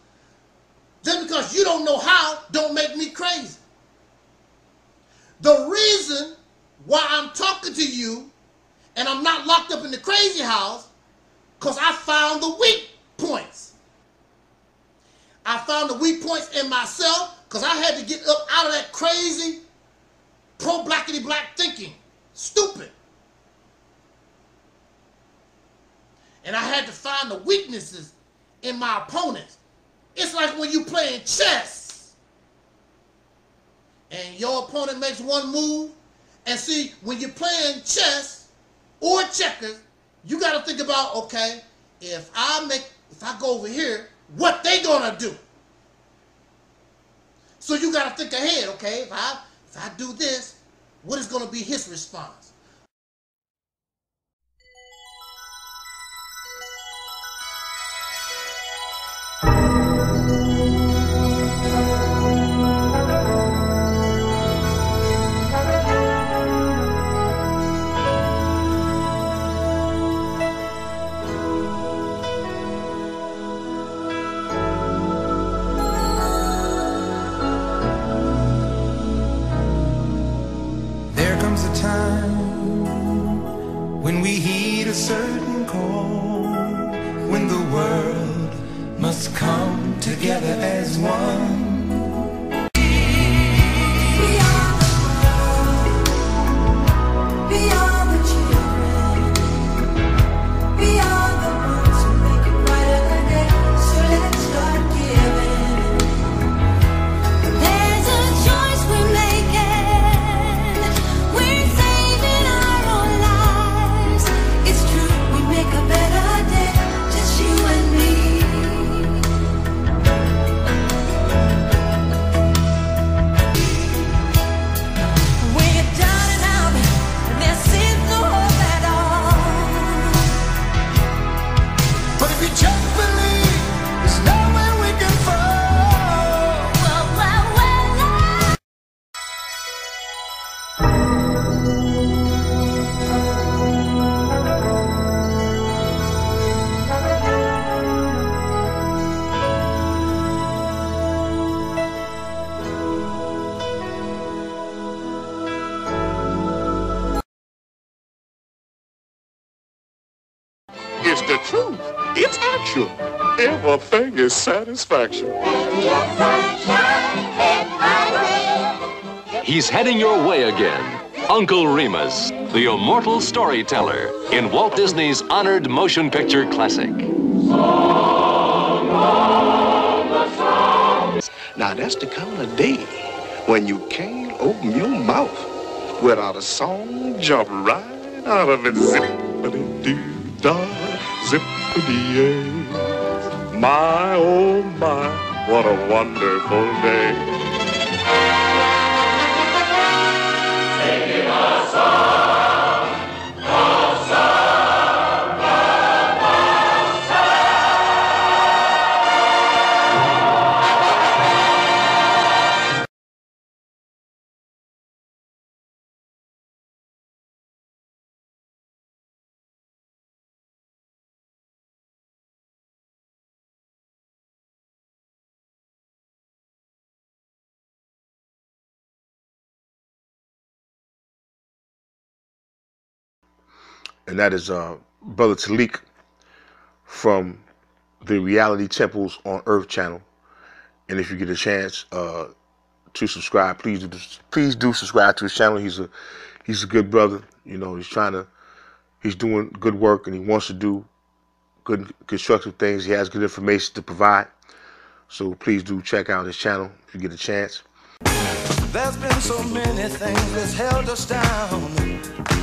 just because you don't know how, don't make me crazy. The reason why I'm talking to you and I'm not locked up in the crazy house, because I found the weak points. I found the weak points in myself because I had to get up out of that crazy pro blackity black thinking. Stupid. And I had to find the weaknesses in my opponents. It's like when you're playing chess and your opponent makes one move. And see, when you're playing chess or checkers, you got to think about, okay, if I make, if I go over here, what they gonna do? So you got to think ahead, okay? If I if I do this, what is to be his response? Together as one. Everything is satisfaction. He's heading your way again. Uncle Remus, the immortal storyteller in Walt Disney's honored motion picture classic. Now that's the kind of day when you can't open your mouth without a song jump right out of it. Zippity doo dah, zippity yay. My oh my, what a wonderful day. And that is uh, Brother Taalik from the Reality Temples on Earth channel. And if you get a chance uh, to subscribe, please do please do subscribe to his channel. He's a he's a good brother. You know, he's trying to he's doing good work and he wants to do good constructive things. He has good information to provide. So please do check out his channel if you get a chance. There's been so many things that's held us down.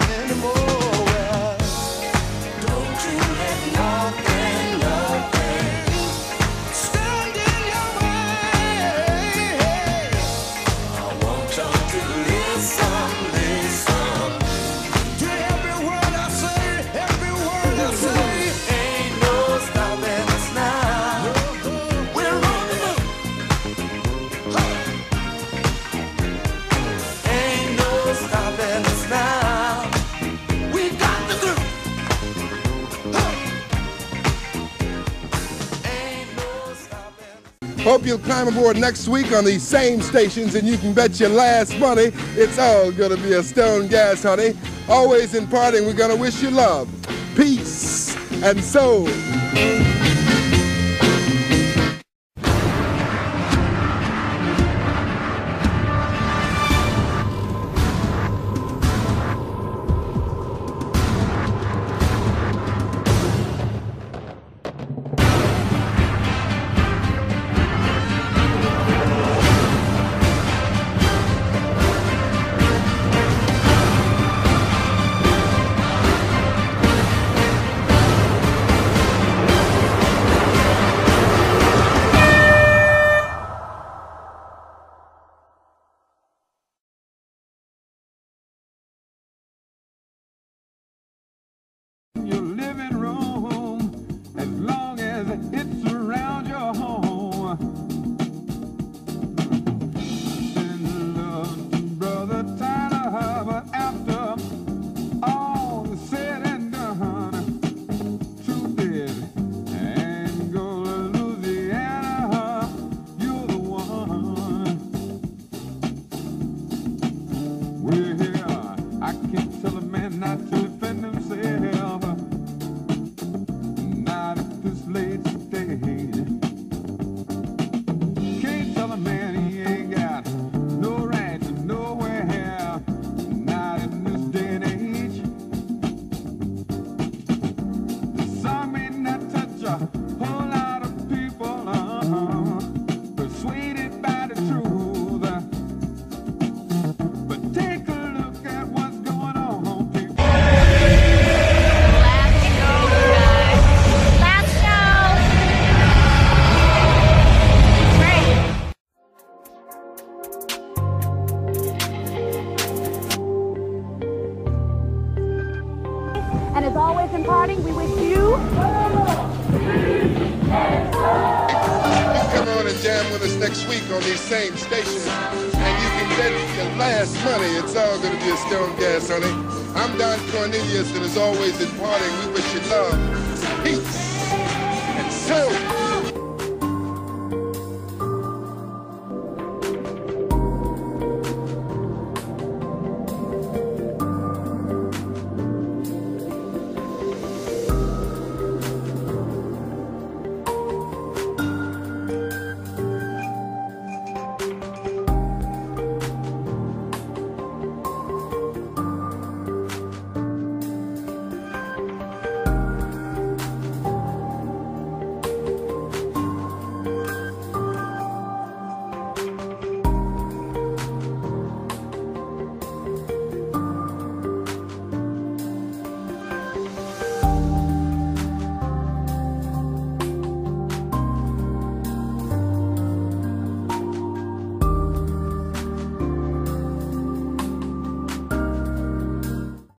Hope you'll climb aboard next week on these same stations and you can bet your last money it's all gonna be a stone gas, honey. Always in parting, we're gonna wish you love, peace, and soul.